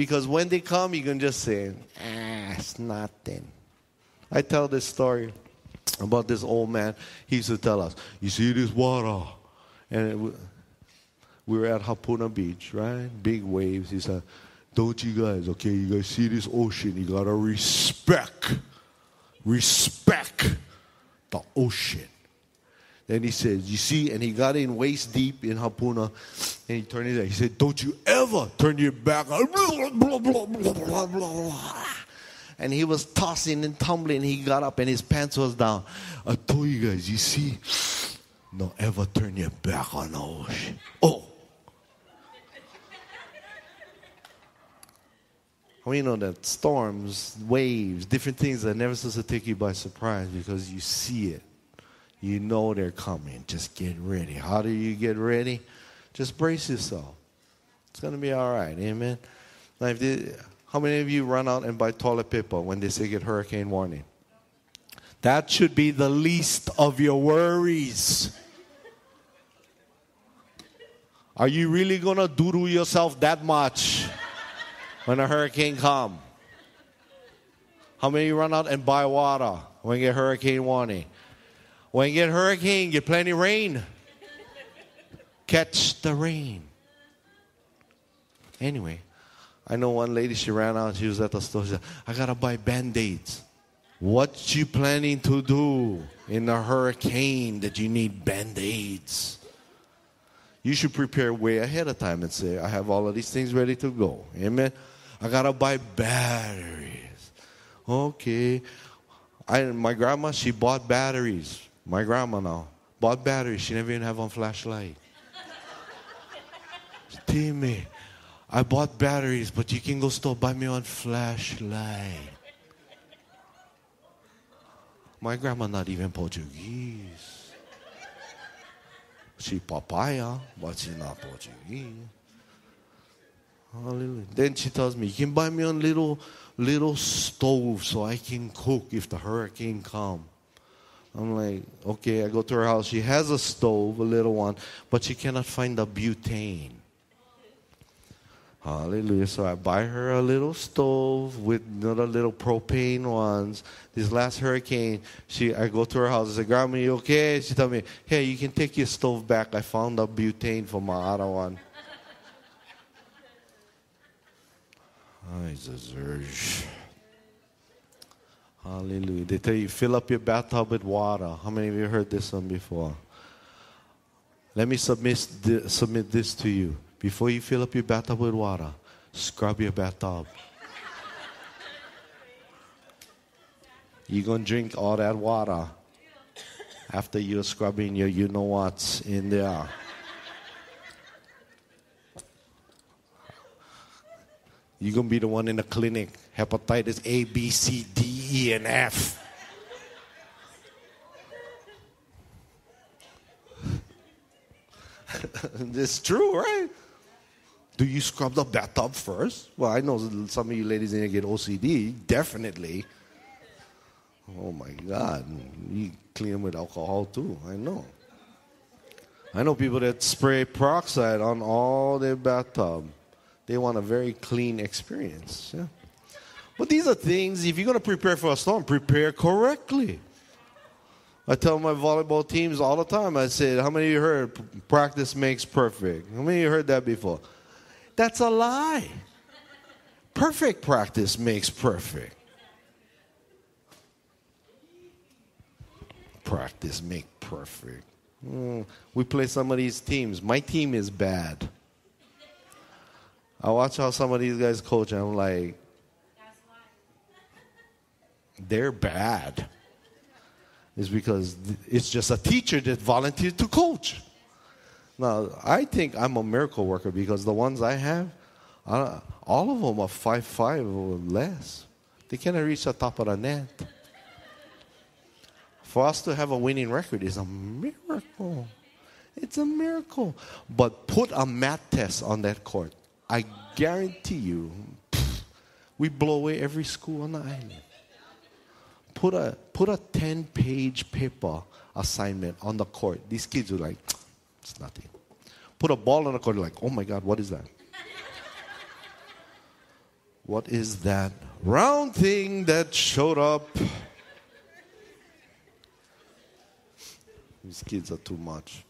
Because when they come, you can just say, ah, it's nothing. I tell this story about this old man. He used to tell us, You see this water? And we were at Hapuna Beach, right? Big waves. He said, Don't you guys, okay, you guys see this ocean? You gotta respect, respect the ocean. Then he says, You see, and he got in waist deep in Hapuna, and he turned his head. He said, Don't you ever turn your back. On." And he was tossing and tumbling. He got up, and his pants was down. I told you guys, you see, don't ever turn your back on ocean. Oh, We know that storms, waves, different things are never supposed to take you by surprise because you see it. You know they're coming. Just get ready. How do you get ready? Just brace yourself. It's going to be all right. Amen. Now, they, how many of you run out and buy toilet paper when they say get hurricane warning? That should be the least of your worries. Are you really going to doodle yourself that much? when a hurricane come? How many run out and buy water when you get hurricane warning? When you get hurricane, get plenty of rain. Catch the rain. Anyway, I know one lady, she ran out, she was at the store, she said, I gotta buy band-aids. What you planning to do in a hurricane that you need band-aids? You should prepare way ahead of time and say, I have all of these things ready to go. Amen. I gotta buy batteries. Okay. I, my grandma, she bought batteries. My grandma now bought batteries. She never even have on flashlight. Timmy, I bought batteries, but you can go store buy me on flashlight. My grandma not even Portuguese. She papaya, but she not Portuguese. Hallelujah. Then she tells me, You can buy me a little little stove so I can cook if the hurricane come. I'm like, okay, I go to her house. She has a stove, a little one, but she cannot find the butane. Hallelujah. So I buy her a little stove with another little propane ones. This last hurricane, she I go to her house. I say, Grandma, you okay? She tell me, Hey, you can take your stove back. I found a butane for my other one. <laughs> Ai, Jesus. Hallelujah. They tell you, fill up your bathtub with water. How many of you heard this one before? Let me submit, submit this to you. Before you fill up your bathtub with water, scrub your bathtub. You're going to drink all that water after you're scrubbing your you know what's in there. You're going to be the one in the clinic, hepatitis A, B, C, D, E, and F. <laughs> it's true, right? Do you scrub the bathtub first? Well, I know some of you ladies in here get OCD. Definitely. Oh my God. You clean them with alcohol too. I know. I know people that spray peroxide on all their bathtub. They want a very clean experience. Yeah. But these are things, if you're going to prepare for a storm, prepare correctly. I tell my volleyball teams all the time, I said, How many of you heard practice makes perfect? How many of you heard that before? That's a lie. Perfect practice makes perfect. Practice make perfect. Mm, we play some of these teams. My team is bad. I watch how some of these guys coach, and I'm like, they're bad is because it's just a teacher that volunteered to coach. Now, I think I'm a miracle worker because the ones I have, I, all of them are five five or less. They cannot reach the top of the net. For us to have a winning record is a miracle. It's a miracle. But put a math test on that court. I guarantee you, we blow away every school on the island put a put a 10 page paper assignment on the court. These kids are like, <tsk> it's nothing. Put a ball on the court, like, oh my God, what is that? <laughs> what is that round thing that showed up? These kids are too much.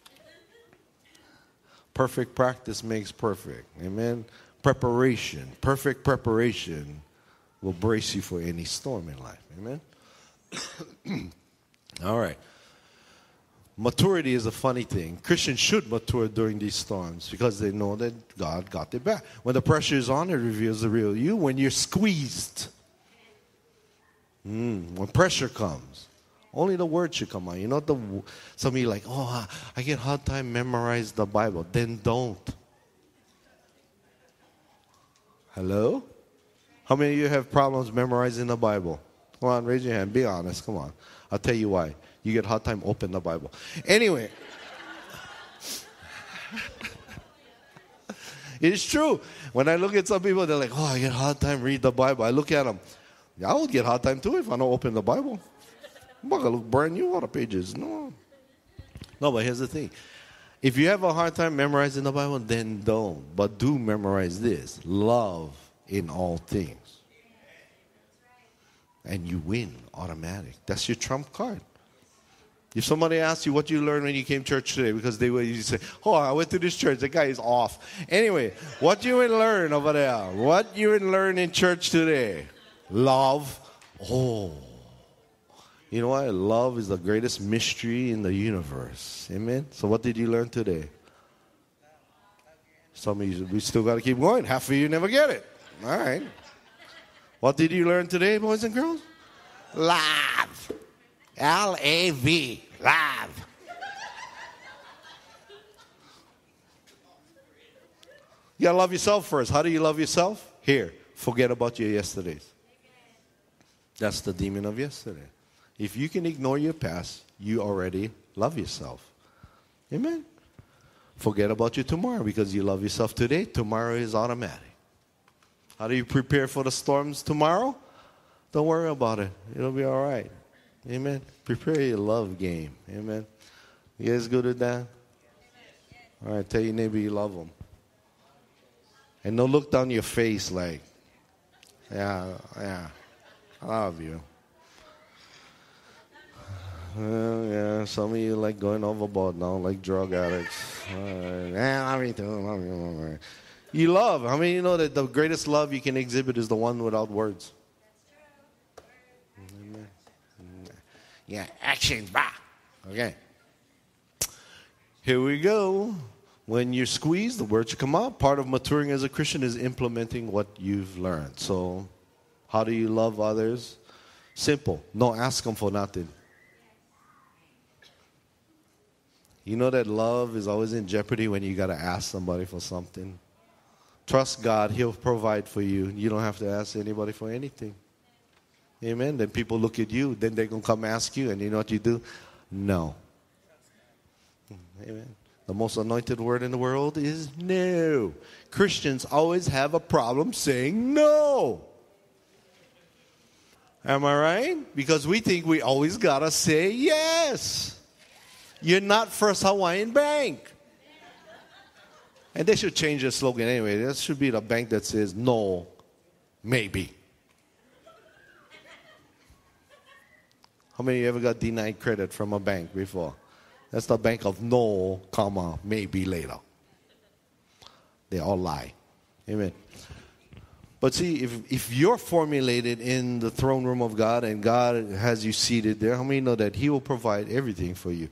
Perfect practice makes perfect. Amen. Preparation, perfect preparation will brace you for any storm in life. Amen. <coughs> All right. Maturity is a funny thing. Christians should mature during these storms because they know that God got their back. When the pressure is on, it reveals the real you. When you're squeezed, mm, when pressure comes, only the word should come out. You know, the, some of you like, oh, I get hard time memorize the Bible. Then don't. Hello? How many of you have problems memorizing the Bible? Come on, raise your hand. Be honest. Come on. I'll tell you why. You get hard time, open the Bible. Anyway. <laughs> it's true. When I look at some people, they're like, oh, I get hard time read the Bible. I look at them. I would get hard time too if I don't open the Bible. I'm going to look brand new on the pages. No. No, but here's the thing. If you have a hard time memorizing the Bible, then don't. But do memorize this love in all things and you win automatic. That's your trump card. If somebody asks you what you learned when you came to church today, because they will, you say, "Oh, I went to this church. The guy is off." Anyway, what you would learn over there? What you would learn in church today? Love. Oh, you know what? Love is the greatest mystery in the universe. Amen. So, what did you learn today? Some of you, we still got to keep going. Half of you never get it. All right. What did you learn today, boys and girls? Love. L A V. Love. You gotta love yourself first. How do you love yourself? Here, forget about your yesterdays. That's the demon of yesterday. If you can ignore your past, you already love yourself. Amen. Forget about your tomorrow because you love yourself today. Tomorrow is automatic. How do you prepare for the storms tomorrow? Don't worry about it. It'll be all right. Amen. Prepare your love game. Amen. You guys good at that? All right, tell your neighbor you love them. And don't look down your face like, yeah, yeah, I love you. Uh, yeah, some of you like going overboard now, like drug addicts. Uh, yeah, love you too. Love you. You love. How many you know that the greatest love you can exhibit is the one without words? Yeah, actions. Bah. Okay. Here we go. When you squeeze, the words should come out. Part of maturing as a Christian is implementing what you've learned. So, how do you love others? Simple. Don't ask them for nothing. You know that love is always in jeopardy when you got to ask somebody for something. Trust God, He'll provide for you. You don't have to ask anybody for anything. Amen. Then people look at you, then they're going to come ask you, and you know what you do? No. Amen. The most anointed word in the world is no. Christians always have a problem saying no. Am I right? Because we think we always got to say yes. You're not First Hawaiian Bank. And they should change the slogan anyway. That should be the bank that says no, maybe. How many of you ever got denied credit from a bank before? That's the bank of no, comma, maybe later. They all lie. Amen. But see, if, if you're formulated in the throne room of God and God has you seated there, how many know that He will provide everything for you?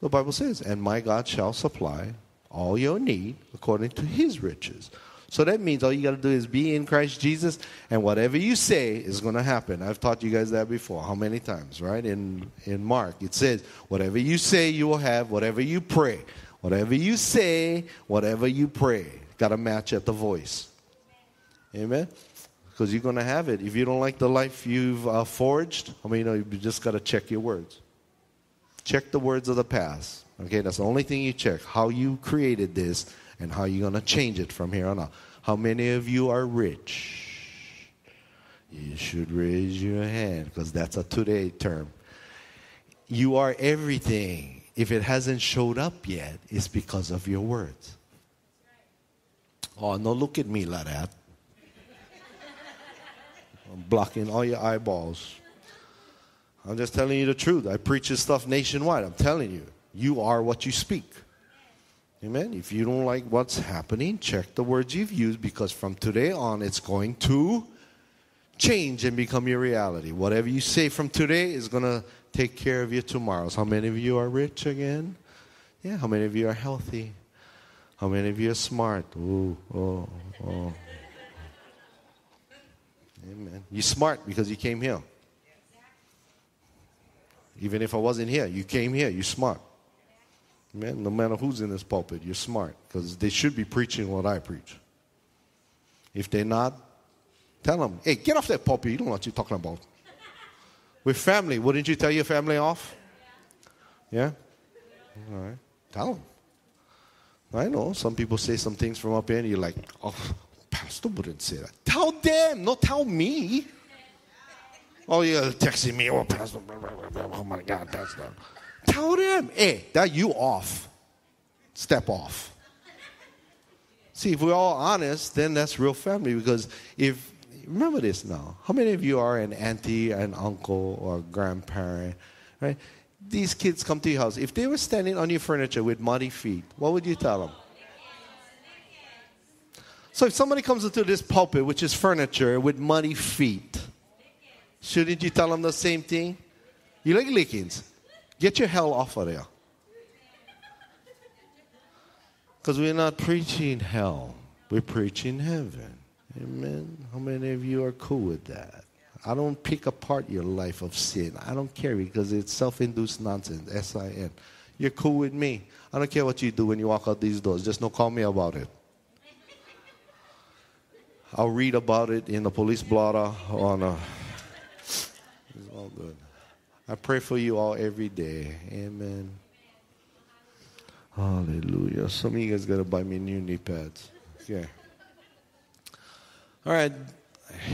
The Bible says, and my God shall supply all your need according to His riches. So that means all you got to do is be in Christ Jesus, and whatever you say is going to happen. I've taught you guys that before. How many times, right? In, in Mark, it says, whatever you say, you will have, whatever you pray. Whatever you say, whatever you pray. Got to match at the voice. Amen? Because you're going to have it. If you don't like the life you've uh, forged, I mean, you know, you just got to check your words. Check the words of the past. Okay, that's the only thing you check. How you created this and how you're going to change it from here on out. How many of you are rich? You should raise your hand because that's a today term. You are everything. If it hasn't showed up yet, it's because of your words. Oh, no, look at me like that. I'm blocking all your eyeballs. I'm just telling you the truth. I preach this stuff nationwide. I'm telling you, you are what you speak. Amen. If you don't like what's happening, check the words you've used because from today on it's going to change and become your reality. Whatever you say from today is going to take care of your tomorrows. How many of you are rich again? Yeah. How many of you are healthy? How many of you are smart? Ooh, oh, oh. Amen. You're smart because you came here. Even if I wasn't here, you came here. You're smart. Man, no matter who's in this pulpit, you're smart because they should be preaching what I preach. If they're not, tell them, hey, get off that pulpit. You don't know what you're talking about. With family, wouldn't you tell your family off? Yeah? All right. Tell them. I know some people say some things from up here and you're like, oh, pastor wouldn't say that. Tell them, not tell me. Oh, you're texting me, oh, pastor, oh my God, pastor. Tell them, hey, that you off. Step off. See, if we're all honest, then that's real family. Because if, remember this now, how many of you are an auntie, an uncle, or grandparent, right? These kids come to your house. If they were standing on your furniture with muddy feet, what would you tell them? So if somebody comes into this pulpit, which is furniture, with muddy feet, shouldn't you tell them the same thing? You like lickings. Get your hell off of there. Because we're not preaching hell, we're preaching heaven. Amen. How many of you are cool with that? I don't pick apart your life of sin. I don't care because it's self induced nonsense. S I N. You're cool with me. I don't care what you do when you walk out these doors. Just don't call me about it. I'll read about it in the police blotter on a. It's all good. I pray for you all every day. Amen. Hallelujah. Some of you guys got to buy me new knee pads. Okay. All right.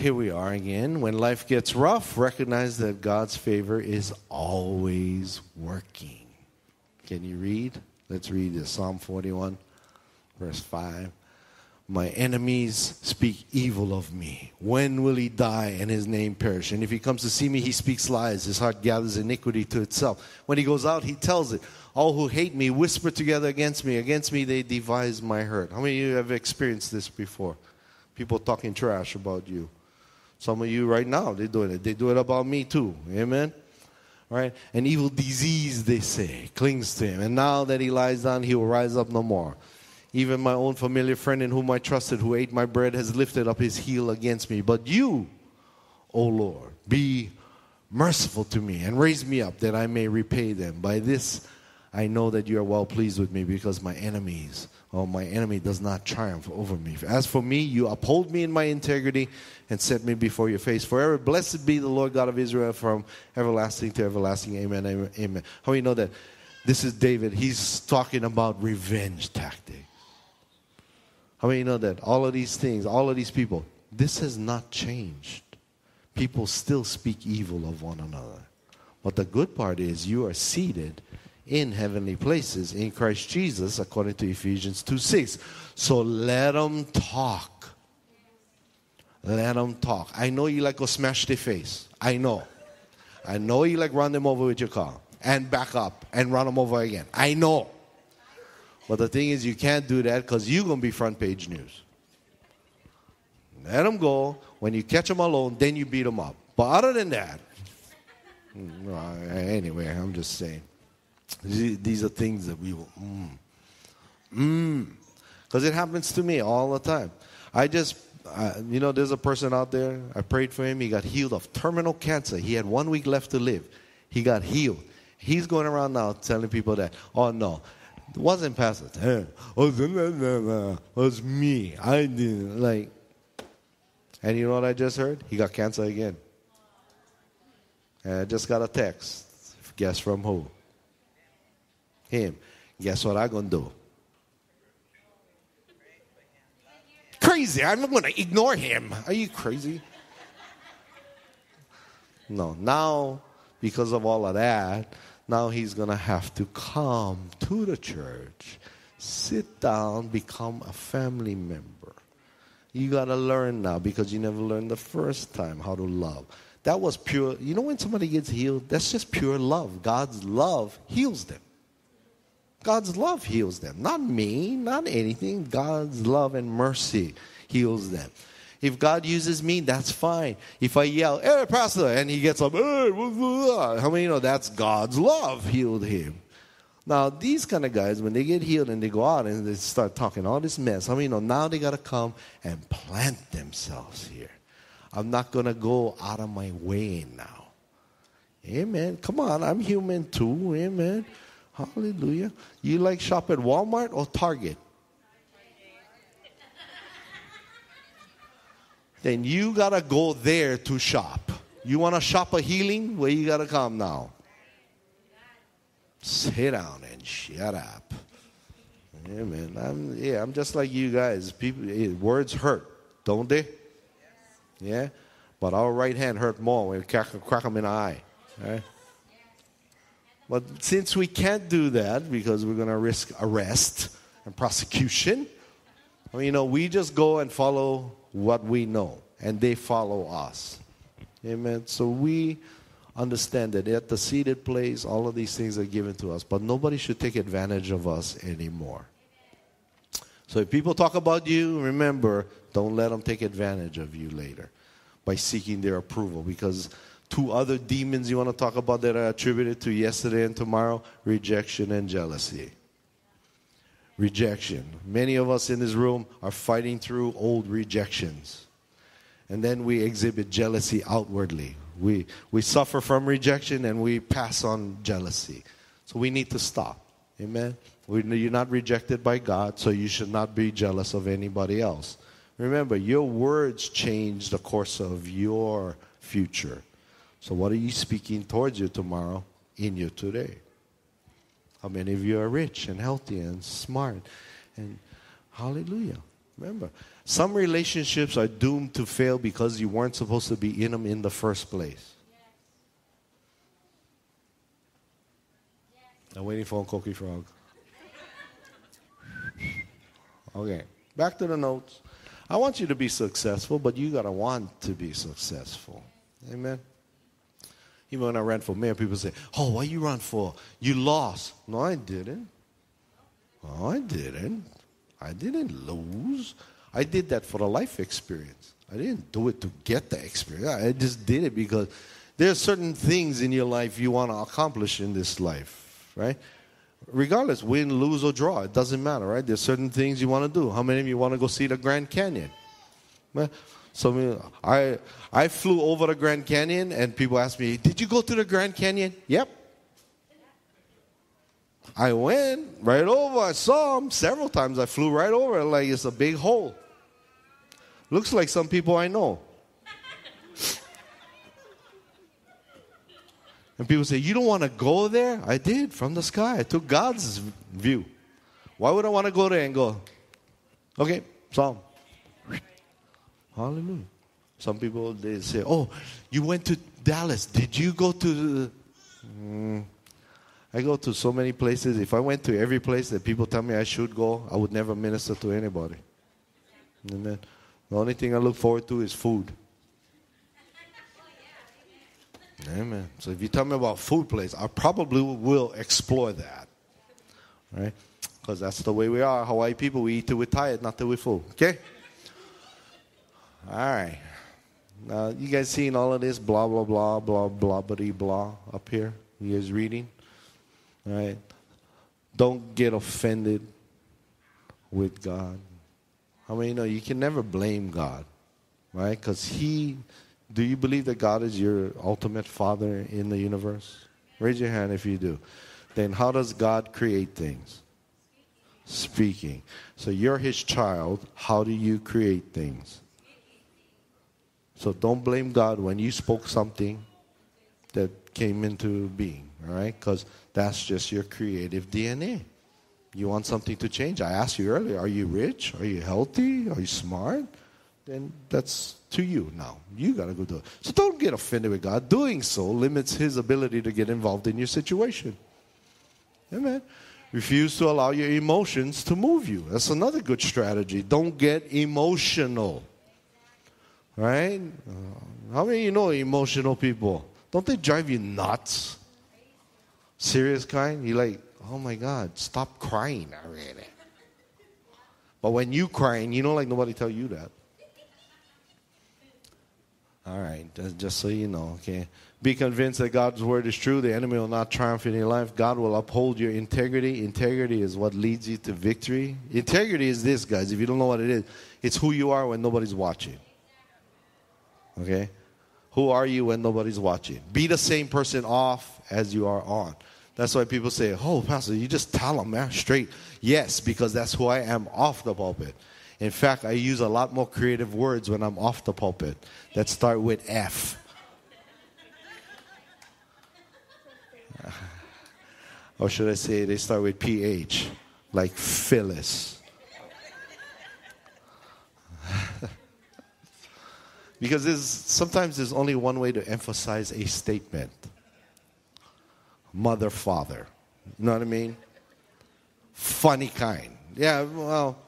Here we are again. When life gets rough, recognize that God's favor is always working. Can you read? Let's read Psalm 41, verse 5. My enemies speak evil of me. When will he die and his name perish? And if he comes to see me, he speaks lies. His heart gathers iniquity to itself. When he goes out, he tells it. All who hate me whisper together against me. Against me, they devise my hurt. How many of you have experienced this before? People talking trash about you. Some of you right now, they're doing it. They do it about me too. Amen? right? An evil disease, they say, clings to him. And now that he lies down, he will rise up no more. Even my own familiar friend in whom I trusted, who ate my bread, has lifted up his heel against me. But you, O Lord, be merciful to me and raise me up that I may repay them. By this I know that you are well pleased with me because my enemies, or my enemy does not triumph over me. As for me, you uphold me in my integrity and set me before your face forever. Blessed be the Lord God of Israel from everlasting to everlasting. Amen. Amen. amen. How many know that this is David? He's talking about revenge tactics. How many know that all of these things, all of these people, this has not changed. People still speak evil of one another. But the good part is you are seated in heavenly places in Christ Jesus, according to Ephesians 2 6. So let them talk. Let them talk. I know you like to smash their face. I know. I know you like run them over with your car and back up and run them over again. I know. But the thing is, you can't do that because you're going to be front page news. Let them go. When you catch them alone, then you beat them up. But other than that, mm, anyway, I'm just saying. These are things that we will, mm, mm. Because it happens to me all the time. I just, uh, you know, there's a person out there, I prayed for him. He got healed of terminal cancer. He had one week left to live. He got healed. He's going around now telling people that, oh no, it wasn't Pastor Tim. Oh, it was me. I didn't. Like, and you know what I just heard? He got cancer again. And I just got a text. Guess from who? him. Guess what I'm going to do? Crazy. I'm going to ignore him. Are you crazy? No. Now, because of all of that, now he's going to have to come to the church, sit down, become a family member. You got to learn now because you never learned the first time how to love. That was pure. You know, when somebody gets healed, that's just pure love. God's love heals them. God's love heals them. Not me, not anything. God's love and mercy heals them. If God uses me, that's fine. If I yell, hey, Pastor, and he gets up, hey, how many know that's God's love healed him? Now, these kind of guys, when they get healed and they go out and they start talking all this mess, how many know now they got to come and plant themselves here? I'm not going to go out of my way now. Amen. Come on, I'm human too. Amen. Hallelujah. You like shop at Walmart or Target? Then you got to go there to shop. You want to shop a healing? Where you got to come now? Sit down and shut up. Yeah, man. I'm, yeah, I'm just like you guys. People, words hurt, don't they? Yeah? But our right hand hurt more when we crack, crack them in the eye. Right? But since we can't do that because we're going to risk arrest and prosecution, well, you know, we just go and follow what we know, and they follow us. Amen. So we understand that at the seated place, all of these things are given to us, but nobody should take advantage of us anymore. So if people talk about you, remember, don't let them take advantage of you later by seeking their approval because two other demons you want to talk about that are attributed to yesterday and tomorrow rejection and jealousy. Rejection. Many of us in this room are fighting through old rejections. And then we exhibit jealousy outwardly. We, we suffer from rejection and we pass on jealousy. So we need to stop. Amen. We, you're not rejected by God, so you should not be jealous of anybody else. Remember, your words change the course of your future. So, what are you speaking towards you tomorrow in you today? How many of you are rich and healthy and smart? And hallelujah. Remember, some relationships are doomed to fail because you weren't supposed to be in them in the first place. I'm waiting for a cookie frog. Okay, back to the notes. I want you to be successful, but you got to want to be successful. Amen. Even when I ran for mayor, people say, Oh, why you run for? You lost. No, I didn't. I didn't. I didn't lose. I did that for the life experience. I didn't do it to get the experience. I just did it because There are certain things in your life you want to accomplish in this life, right? Regardless, win, lose, or draw, it doesn't matter, right? There's certain things you want to do. How many of you want to go see the Grand Canyon? Well, so I, I flew over the Grand Canyon, and people ask me, Did you go to the Grand Canyon? Yep. I went right over. I saw them several times. I flew right over like it's a big hole. Looks like some people I know. <laughs> And people say, You don't want to go there? I did from the sky. I took God's view. Why would I want to go there and go, Okay, Psalm. Hallelujah. Some people they say, Oh, you went to Dallas. Did you go to. Mm, I go to so many places. If I went to every place that people tell me I should go, I would never minister to anybody. Amen. The only thing I look forward to is food. Amen. So if you tell me about food place, I probably will explore that. Right? Because that's the way we are. Hawaii people, we eat till we're tired, not till we're full. Okay? All right. Now, you guys seeing all of this blah, blah, blah, blah, blah, blah, blah up here? You guys reading? All right. Don't get offended with God. How many you know you can never blame God, right? Because He, do you believe that God is your ultimate Father in the universe? Raise your hand if you do. Then how does God create things? Speaking. So you're His child. How do you create things? So don't blame God when you spoke something that came into being, all right? Because that's just your creative DNA. You want something to change. I asked you earlier, are you rich? Are you healthy? Are you smart? Then that's to you now. You got to go do it. So don't get offended with God. Doing so limits his ability to get involved in your situation. Amen. Refuse to allow your emotions to move you. That's another good strategy. Don't get emotional. Right? How many of you know emotional people? Don't they drive you nuts? Serious kind? You're like, oh my God, stop crying already. But when you crying, you don't like nobody tell you that. All right, just so you know, okay. Be convinced that God's word is true. The enemy will not triumph in your life. God will uphold your integrity. Integrity is what leads you to victory. Integrity is this, guys. If you don't know what it is, it's who you are when nobody's watching. Okay? Who are you when nobody's watching? Be the same person off as you are on. That's why people say, Oh, Pastor, you just tell them, man, straight. Yes, because that's who I am off the pulpit. In fact, I use a lot more creative words when I'm off the pulpit that start with F. <laughs> or should I say they start with PH, like Phyllis. <laughs> because there's, sometimes there's only one way to emphasize a statement mother, father. You know what I mean? Funny kind. Yeah, well,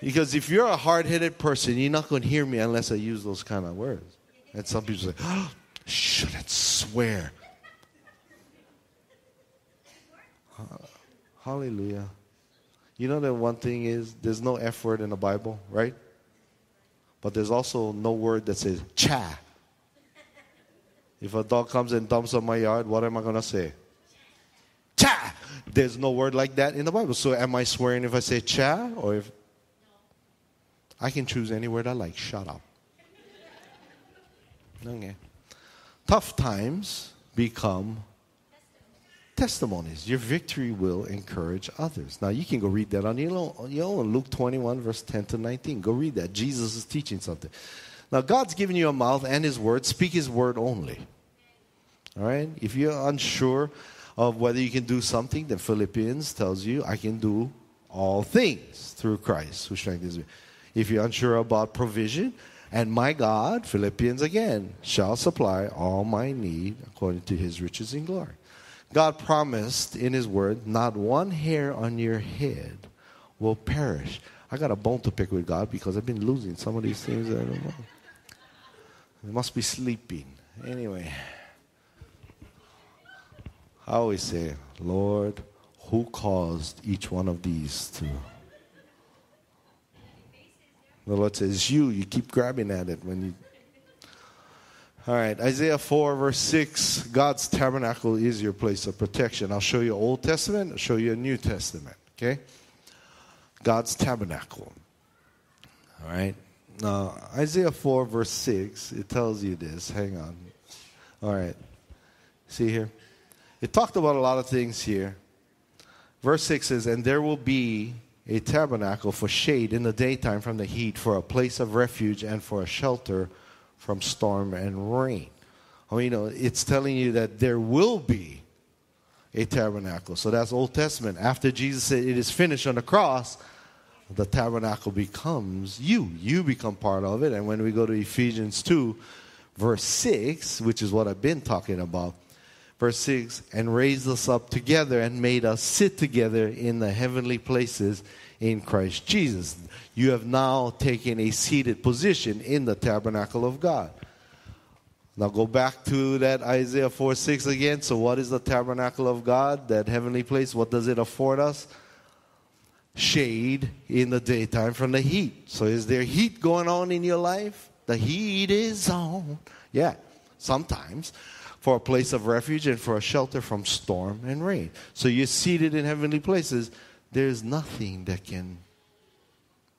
because if you're a hard headed person, you're not going to hear me unless I use those kind of words. And some people say, <gasps> oh, shouldn't swear. Hallelujah. You know that one thing is there's no F word in the Bible, right? But there's also no word that says cha. If a dog comes and dumps on my yard, what am I going to say? Cha! There's no word like that in the Bible. So am I swearing if I say cha or if I can choose any word I like. Shut up. Okay. Tough times become testimonies. Your victory will encourage others. Now, you can go read that on your own. Luke 21, verse 10 to 19. Go read that. Jesus is teaching something. Now, God's given you a mouth and His word. Speak His word only. All right? If you're unsure of whether you can do something, then Philippians tells you, I can do all things through Christ who strengthens me. If you're unsure about provision, and my God, Philippians again, shall supply all my need according to his riches in glory. God promised in his word, not one hair on your head will perish. I got a bone to pick with God because I've been losing some of these things. I don't know. Must be sleeping. Anyway, I always say, Lord, who caused each one of these to? The Lord says, you. You keep grabbing at it when you. All right, Isaiah 4, verse 6 God's tabernacle is your place of protection. I'll show you Old Testament, I'll show you a New Testament, okay? God's tabernacle. All right, now Isaiah 4, verse 6, it tells you this. Hang on. All right, see here? It talked about a lot of things here. Verse 6 says, And there will be a tabernacle for shade in the daytime from the heat, for a place of refuge, and for a shelter from storm and rain. I mean, you know, it's telling you that there will be a tabernacle. So that's Old Testament. After Jesus said it is finished on the cross, the tabernacle becomes you. You become part of it. And when we go to Ephesians 2, verse 6, which is what I've been talking about, verse 6, and raised us up together and made us sit together in the heavenly places in Christ Jesus. You have now taken a seated position in the tabernacle of God. Now go back to that Isaiah 4 6 again. So, what is the tabernacle of God, that heavenly place? What does it afford us? Shade in the daytime from the heat. So, is there heat going on in your life? The heat is on. Yeah, sometimes. For a place of refuge and for a shelter from storm and rain. So, you're seated in heavenly places there's nothing that can,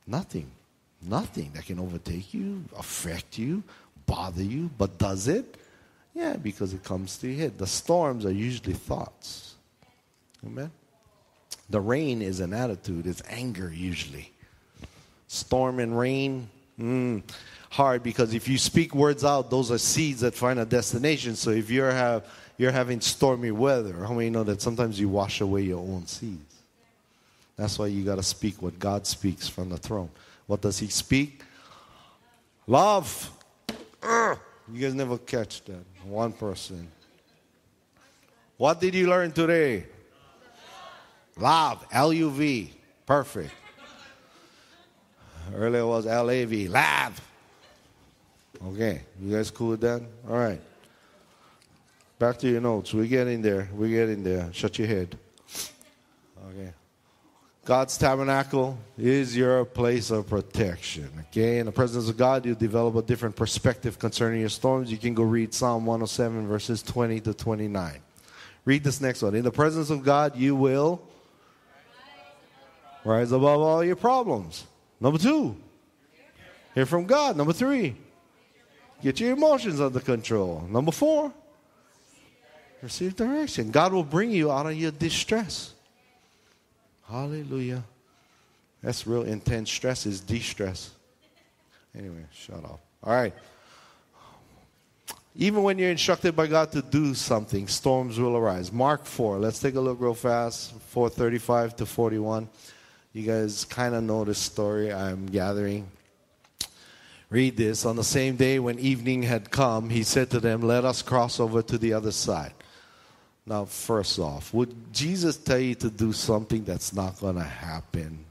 nothing, nothing that can overtake you, affect you, bother you. But does it? Yeah, because it comes to your head. The storms are usually thoughts. Amen? The rain is an attitude, it's anger usually. Storm and rain, mm, hard because if you speak words out, those are seeds that find a destination. So if you're, have, you're having stormy weather, how many know that sometimes you wash away your own seeds? That's why you got to speak what God speaks from the throne. What does He speak? Love. You guys never catch that. One person. What did you learn today? Love. L U V. Perfect. Earlier was L A V. Love. Okay. You guys cool with that? All right. Back to your notes. We're getting there. We're getting there. Shut your head. Okay. God's tabernacle is your place of protection. Okay, in the presence of God, you develop a different perspective concerning your storms. You can go read Psalm 107, verses 20 to 29. Read this next one. In the presence of God, you will rise above all your problems. Number two, hear from God. Number three, get your emotions under control. Number four, receive direction. God will bring you out of your distress. Hallelujah. That's real intense stress is de-stress. Anyway, shut up. All right. Even when you're instructed by God to do something, storms will arise. Mark 4. Let's take a look real fast. 435 to 41. You guys kind of know this story I'm gathering. Read this. On the same day when evening had come, he said to them, Let us cross over to the other side. Now, first off, would Jesus tell you to do something that's not going to happen?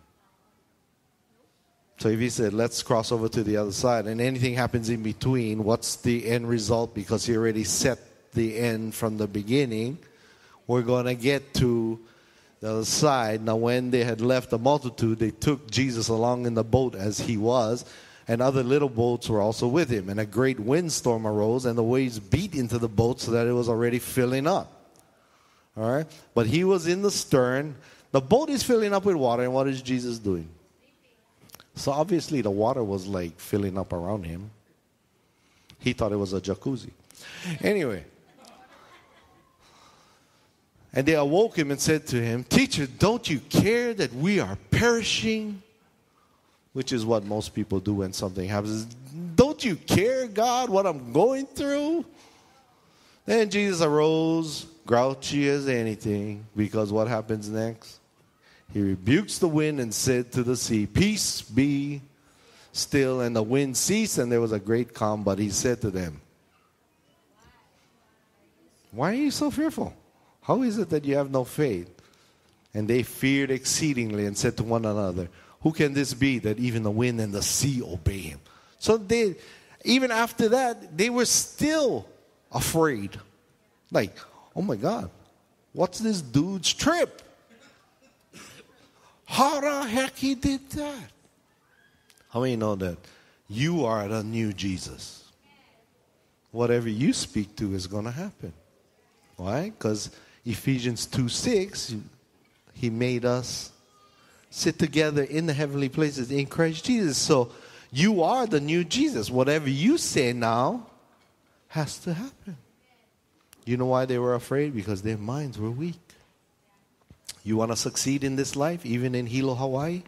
So if he said, let's cross over to the other side, and anything happens in between, what's the end result? Because he already set the end from the beginning. We're going to get to the other side. Now, when they had left the multitude, they took Jesus along in the boat as he was, and other little boats were also with him. And a great windstorm arose, and the waves beat into the boat so that it was already filling up. All right? But he was in the stern. The boat is filling up with water, and what is Jesus doing? So obviously, the water was like filling up around him. He thought it was a jacuzzi. Anyway. And they awoke him and said to him, Teacher, don't you care that we are perishing? Which is what most people do when something happens. Don't you care, God, what I'm going through? Then Jesus arose grouchy as anything, because what happens next? He rebukes the wind and said to the sea, Peace be still. And the wind ceased, and there was a great calm. But he said to them, Why are you so fearful? How is it that you have no faith? And they feared exceedingly and said to one another, Who can this be that even the wind and the sea obey him? So they, even after that, they were still afraid. Like, oh my God, what's this dude's trip? How the heck he did that? How many know that you are the new Jesus? whatever you speak to is going to happen. Why? Because Ephesians 2 6, He made us sit together in the heavenly places in Christ Jesus. So you are the new Jesus. Whatever you say now has to happen. You know why they were afraid? Because their minds were weak. You want to succeed in this life, even in Hilo, Hawaii?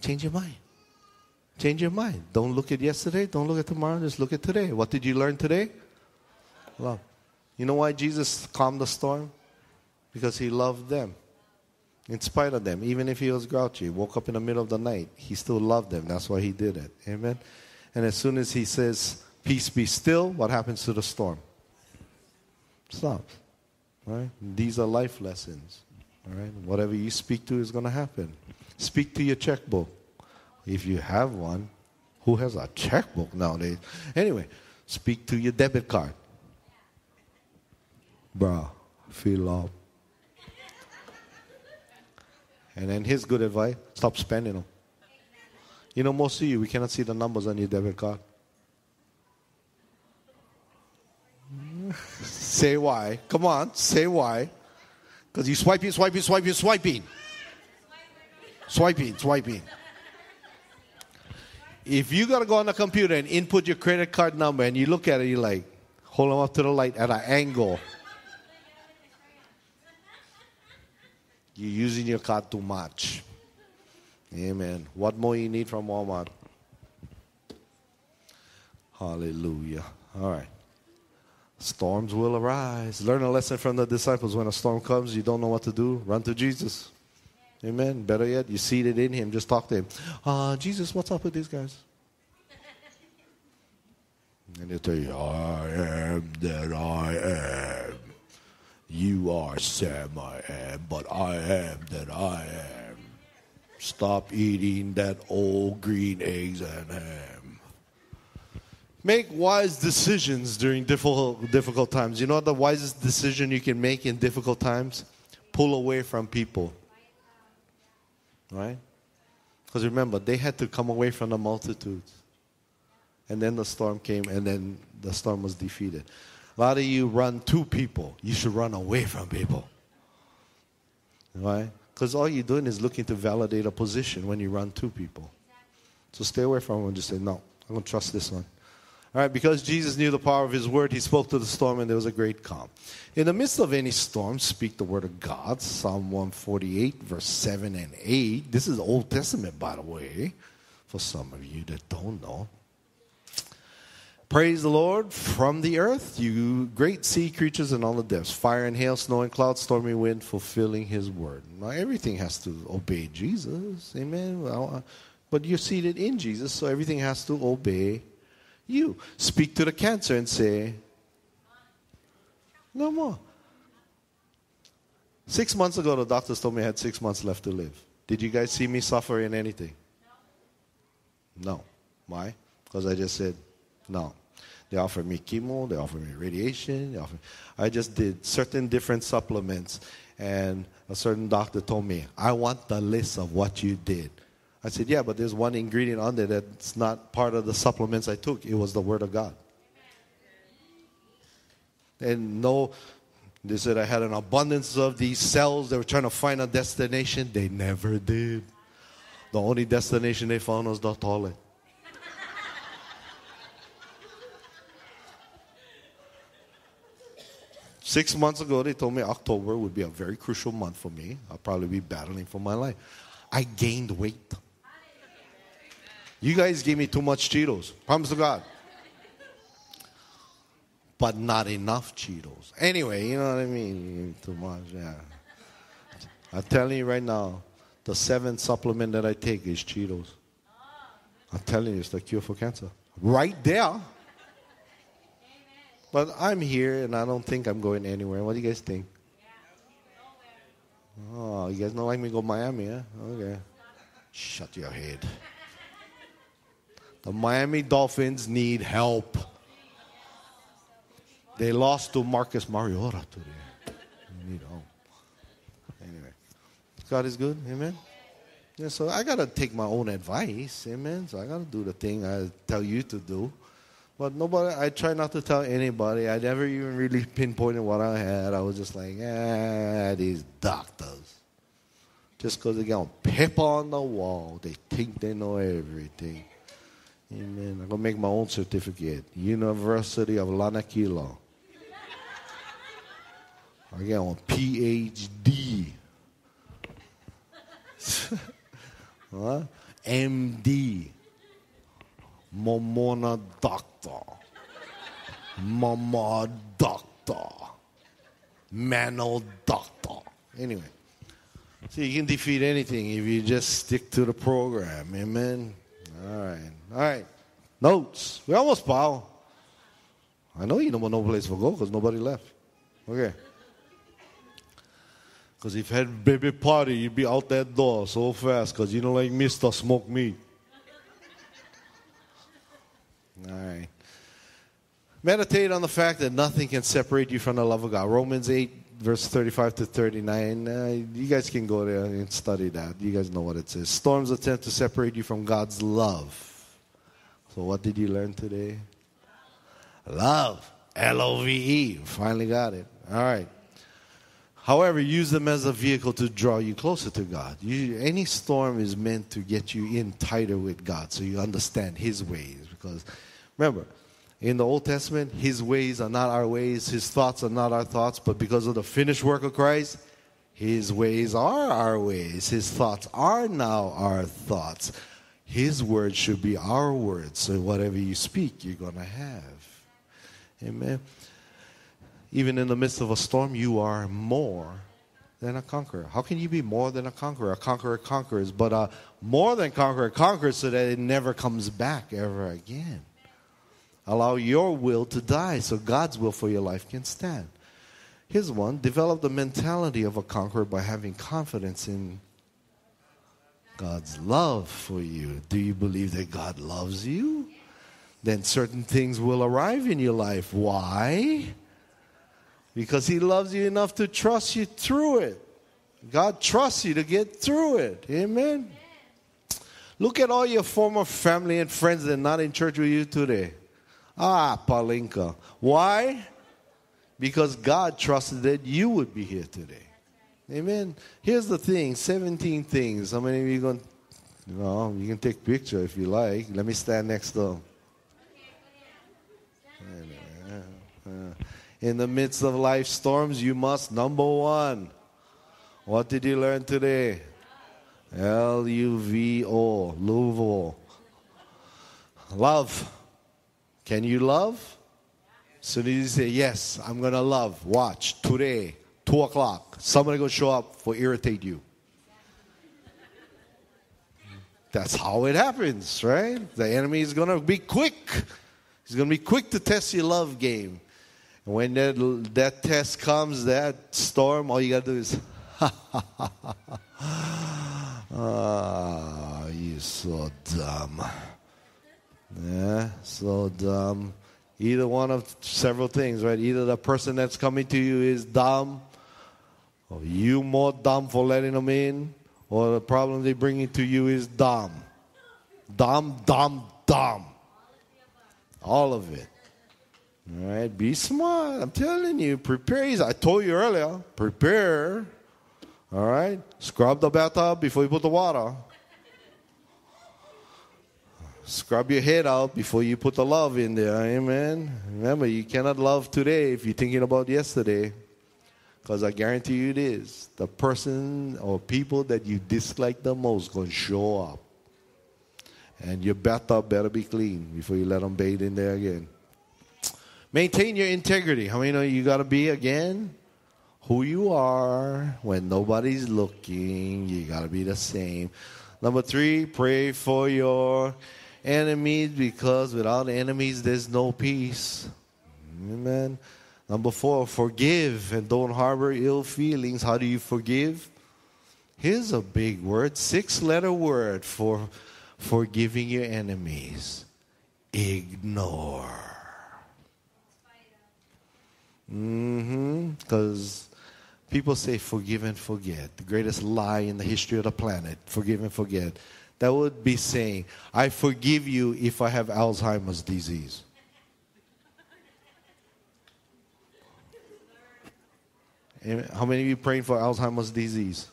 Change your mind. Change your mind. Don't look at yesterday. Don't look at tomorrow. Just look at today. What did you learn today? Love. You know why Jesus calmed the storm? Because he loved them. In spite of them, even if he was grouchy, woke up in the middle of the night, he still loved them. That's why he did it. Amen. And as soon as he says, Peace be still, what happens to the storm? Stops. Right? These are life lessons. All right? Whatever you speak to is going to happen. Speak to your checkbook. If you have one, who has a checkbook nowadays? Anyway, speak to your debit card. Bruh, fill up. And then his good advice stop spending them. You know, most of you, we cannot see the numbers on your debit card. <laughs> say why. Come on, say why. Because you swiping, swiping, swiping, swiping. Swiping, swiping. If you got to go on the computer and input your credit card number and you look at it, you're like, hold them up to the light at an angle. You're using your card too much. Amen. What more you need from Walmart? Hallelujah. All right. Storms will arise. Learn a lesson from the disciples. When a storm comes, you don't know what to do. Run to Jesus. Amen. Better yet, you see it in him. Just talk to him. Uh, Jesus, what's up with these guys? And he'll tell you, I am that I am. You are Sam, I am, but I am that I am. Stop eating that old green eggs and ham. Make wise decisions during difficult, difficult times. You know the wisest decision you can make in difficult times? Pull away from people. Right? Because remember, they had to come away from the multitudes. And then the storm came, and then the storm was defeated. A lot of you run to people. You should run away from people. Right? Because all you're doing is looking to validate a position when you run to people. So stay away from them and just say, no, I'm going to trust this one. All right, because Jesus knew the power of his word, he spoke to the storm and there was a great calm. In the midst of any storm, speak the word of God. Psalm 148, verse 7 and 8. This is Old Testament, by the way, for some of you that don't know. Praise the Lord from the earth, you great sea creatures and all the depths, fire and hail, snow and cloud, stormy wind, fulfilling his word. Now, everything has to obey Jesus. Amen. Uh, but you're seated in Jesus, so everything has to obey you. Speak to the cancer and say, No more. Six months ago, the doctors told me I had six months left to live. Did you guys see me suffer in anything? No. Why? Because I just said, no. They offered me chemo, they offered me radiation. Offered, I just did certain different supplements, and a certain doctor told me, I want the list of what you did. I said, Yeah, but there's one ingredient on there that's not part of the supplements I took. It was the Word of God. And no, they said I had an abundance of these cells. They were trying to find a destination. They never did. The only destination they found was the toilet. Six months ago, they told me October would be a very crucial month for me. I'll probably be battling for my life. I gained weight. You guys gave me too much Cheetos. Promise to God. But not enough Cheetos. Anyway, you know what I mean? Too much, yeah. I'm telling you right now, the seventh supplement that I take is Cheetos. I'm telling you, it's the cure for cancer. Right there. But I'm here and I don't think I'm going anywhere. What do you guys think? Oh, you guys don't like me go Miami, huh? Okay. Shut your head. The Miami Dolphins need help. They lost to Marcus Mariota today. They need help. Anyway, God is good. Amen. Yeah, so I got to take my own advice. Amen. So I got to do the thing I tell you to do. But nobody, I try not to tell anybody. I never even really pinpointed what I had. I was just like, ah, these doctors. Just because they got a paper on the wall, they think they know everything. Amen. I'm to make my own certificate. University of Lanakila. I get on PhD. <laughs> huh? MD. Momona doctor. Mama doctor. Mano doctor. Anyway. So you can defeat anything if you just stick to the program. Amen. All right. All right. Notes. We almost bow. I know you don't want no place to go because nobody left. Okay. Because if you had baby party, you'd be out that door so fast because you don't like Mr. Smoke Meat. All right. Meditate on the fact that nothing can separate you from the love of God. Romans 8, verse 35 to 39. Uh, you guys can go there and study that. You guys know what it says. Storms attempt to separate you from God's love. So, what did you learn today? Love. L O V E. Finally got it. All right. However, use them as a vehicle to draw you closer to God. You, any storm is meant to get you in tighter with God so you understand His ways. Because remember, in the Old Testament, His ways are not our ways, His thoughts are not our thoughts, but because of the finished work of Christ, His ways are our ways, His thoughts are now our thoughts. His words should be our words, so whatever you speak, you're going to have. Amen. Even in the midst of a storm, you are more than a conqueror. How can you be more than a conqueror? A conqueror conquers, but a more than conqueror conquers so that it never comes back ever again. Allow your will to die so God's will for your life can stand. Here's one develop the mentality of a conqueror by having confidence in God's love for you. Do you believe that God loves you? Then certain things will arrive in your life. Why? Because He loves you enough to trust you through it. God trusts you to get through it. Amen. Look at all your former family and friends that are not in church with you today. Ah, Palinka. Why? Because God trusted that you would be here today. Amen. Here's the thing 17 things. How many of you going to, you know, you can take picture if you like. Let me stand next to In the midst of life storms, you must, number one, what did you learn today? L U V O, Louvo. Love. Can you love? So did you say, Yes, I'm going to love. Watch, today, 2 o'clock, somebody to show up for irritate you. That's how it happens, right? The enemy is going to be quick. He's going to be quick to test your love game. And when that, that test comes, that storm, all you got to do is, <laughs> ah, you so dumb. Yeah, so dumb. Either one of several things, right? Either the person that's coming to you is dumb, or you more dumb for letting them in, or the problem they bring to you is dumb. Dumb, dumb, dumb. All of it. All right, be smart. I'm telling you, prepare. I told you earlier, prepare. All right, scrub the bathtub before you put the water. Scrub your head out before you put the love in there. Amen. Remember, you cannot love today if you're thinking about yesterday. Because I guarantee you this The person or people that you dislike the most going to show up. And your bathtub better be clean before you let them bathe in there again. Maintain your integrity. How many know you got to be again who you are when nobody's looking? You got to be the same. Number three, pray for your enemies because without enemies, there's no peace. Amen. Number four, forgive and don't harbor ill feelings. How do you forgive? Here's a big word, six letter word for forgiving your enemies ignore. Mm-hmm. Because people say forgive and forget. The greatest lie in the history of the planet. Forgive and forget. That would be saying, I forgive you if I have Alzheimer's disease. How many of you praying for Alzheimer's disease?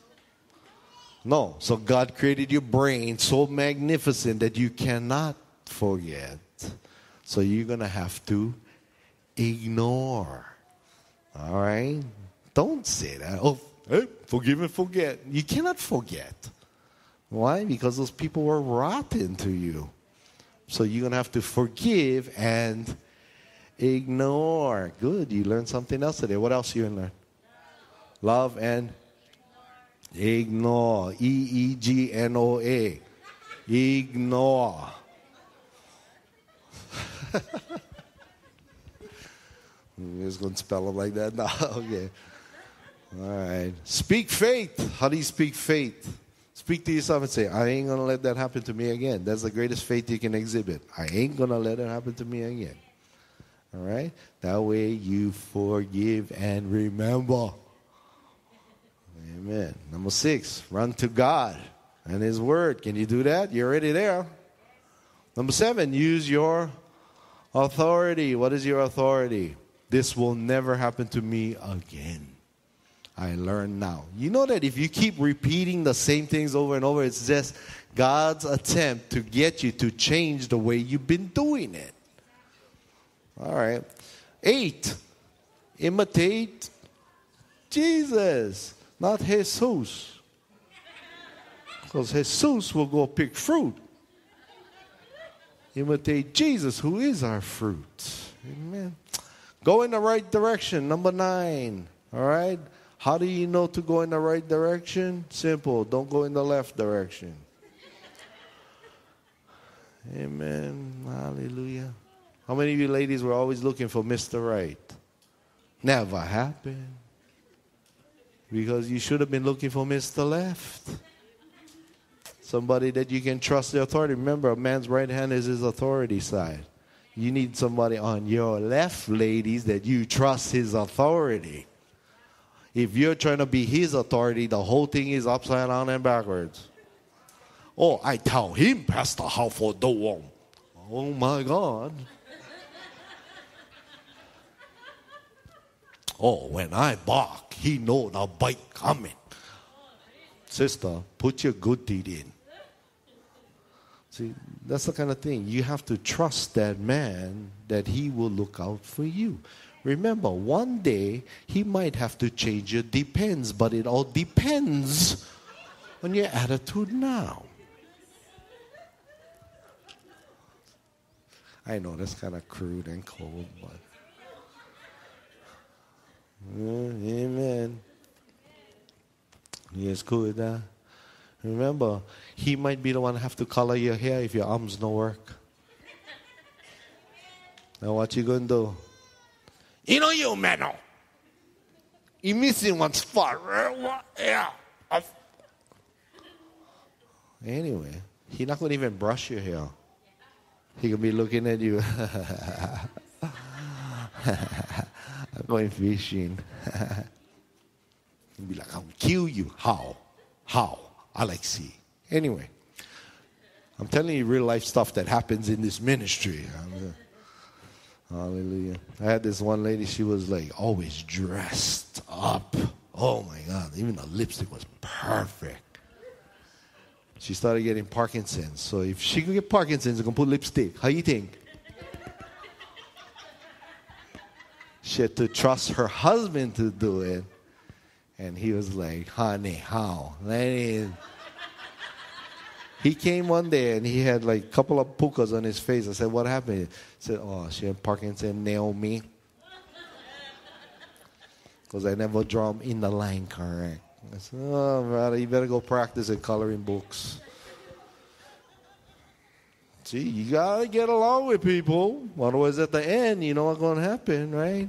No. So God created your brain so magnificent that you cannot forget. So you're going to have to ignore. All right? Don't say that. Oh, hey, forgive and forget. You cannot forget. Why? Because those people were rotten to you. So you're going to have to forgive and ignore. Good. You learned something else today. What else you learn? Love and ignore. E E G N O A. Ignore. I'm just going to spell them like that <laughs> now. okay. All right. Speak faith. How do you speak faith? Speak to yourself and say, I ain't going to let that happen to me again. That's the greatest faith you can exhibit. I ain't going to let it happen to me again. All right? That way you forgive and remember. Amen. Number six, run to God and His Word. Can you do that? You're already there. Number seven, use your authority. What is your authority? This will never happen to me again. I learn now. You know that if you keep repeating the same things over and over, it's just God's attempt to get you to change the way you've been doing it. All right. Eight, imitate Jesus, not Jesus. Because Jesus will go pick fruit. Imitate Jesus, who is our fruit. Amen. Go in the right direction. Number nine. All right. How do you know to go in the right direction? Simple. Don't go in the left direction. Amen. Hallelujah. How many of you ladies were always looking for Mr. Right? Never happened. Because you should have been looking for Mr. Left. Somebody that you can trust the authority. Remember, a man's right hand is his authority side. You need somebody on your left, ladies, that you trust his authority. If you're trying to be his authority, the whole thing is upside down and backwards. Oh, I tell him, Pastor, how for the one. Oh my God. Oh, when I bark, he know the bite coming. Sister, put your good deed in. See, that's the kind of thing. You have to trust that man that he will look out for you. Remember, one day he might have to change your depends, but it all depends on your attitude now. I know that's kind of crude and cold, but. Amen. Yes, with that. Remember, he might be the one have to color your hair if your arms don't work. Now what you gonna do? You know you man oh. You missing one spot. Eh, yeah. Anyway, he not gonna even brush your hair. He could be looking at you. <laughs> I'm going fishing. He'd be like, I'll kill you. How? How? I like see. Anyway, I'm telling you real life stuff that happens in this ministry. Hallelujah. I had this one lady, she was like always dressed up. Oh my God. Even the lipstick was perfect. She started getting Parkinson's. So if she could get Parkinson's, she can put lipstick. How you think? She had to trust her husband to do it. And he was like, honey, how? He came one day and he had like a couple of pukas on his face. I said, What happened? He said, Oh, she had Parkinson, nail me. Because I never draw them in the line correct. I said, Oh, brother, you better go practice at coloring books. See, you got to get along with people. Otherwise, at the end, you know what's going to happen, right?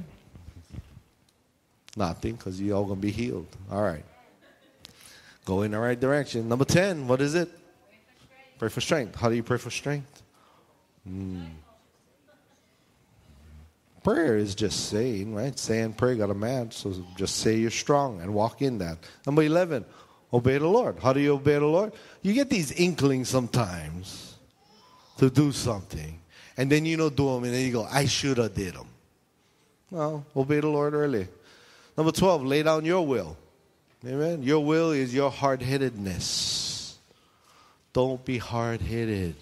Nothing, because you all going to be healed. All right. Go in the right direction. Number 10, what is it? Pray for strength. How do you pray for strength? Mm. Prayer is just saying, right? Saying prayer got a match. So just say you're strong and walk in that. Number 11, obey the Lord. How do you obey the Lord? You get these inklings sometimes to do something. And then you don't do them, and then you go, I should have did them. Well, obey the Lord early. Number 12, lay down your will. Amen. Your will is your hard headedness. Don't be hard headed.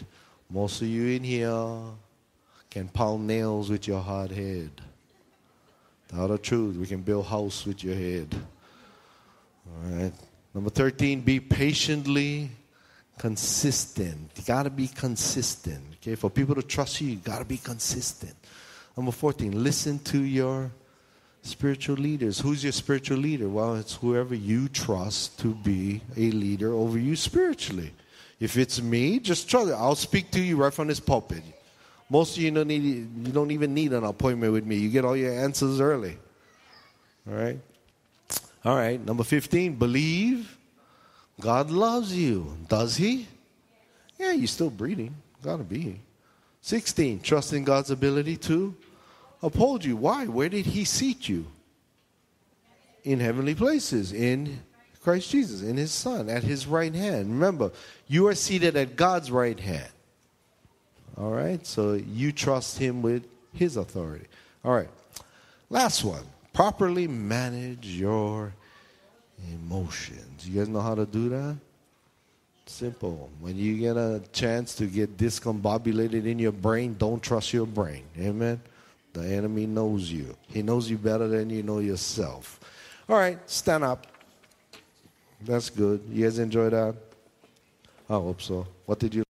Most of you in here can pound nails with your hard head. Tell the truth. We can build house with your head. All right. Number 13, be patiently consistent. You got to be consistent. Okay, for people to trust you, you got to be consistent. Number 14, listen to your spiritual leaders. Who's your spiritual leader? Well, it's whoever you trust to be a leader over you spiritually. If it's me, just trust it. I'll speak to you right from this pulpit. Most of you don't need you don't even need an appointment with me. You get all your answers early. All right? All right, number 15, believe God loves you. Does he? Yeah, you're still breathing. Gotta be. 16, trust in God's ability to uphold you. Why? Where did he seat you? In heavenly places, in Christ Jesus, in his Son, at his right hand. Remember, you are seated at God's right hand. All right? So you trust him with his authority. All right. Last one. Properly manage your emotions. You guys know how to do that? Simple. When you get a chance to get discombobulated in your brain, don't trust your brain. Amen. The enemy knows you. He knows you better than you know yourself. All right, stand up. That's good. You guys enjoy that? I hope so. What did you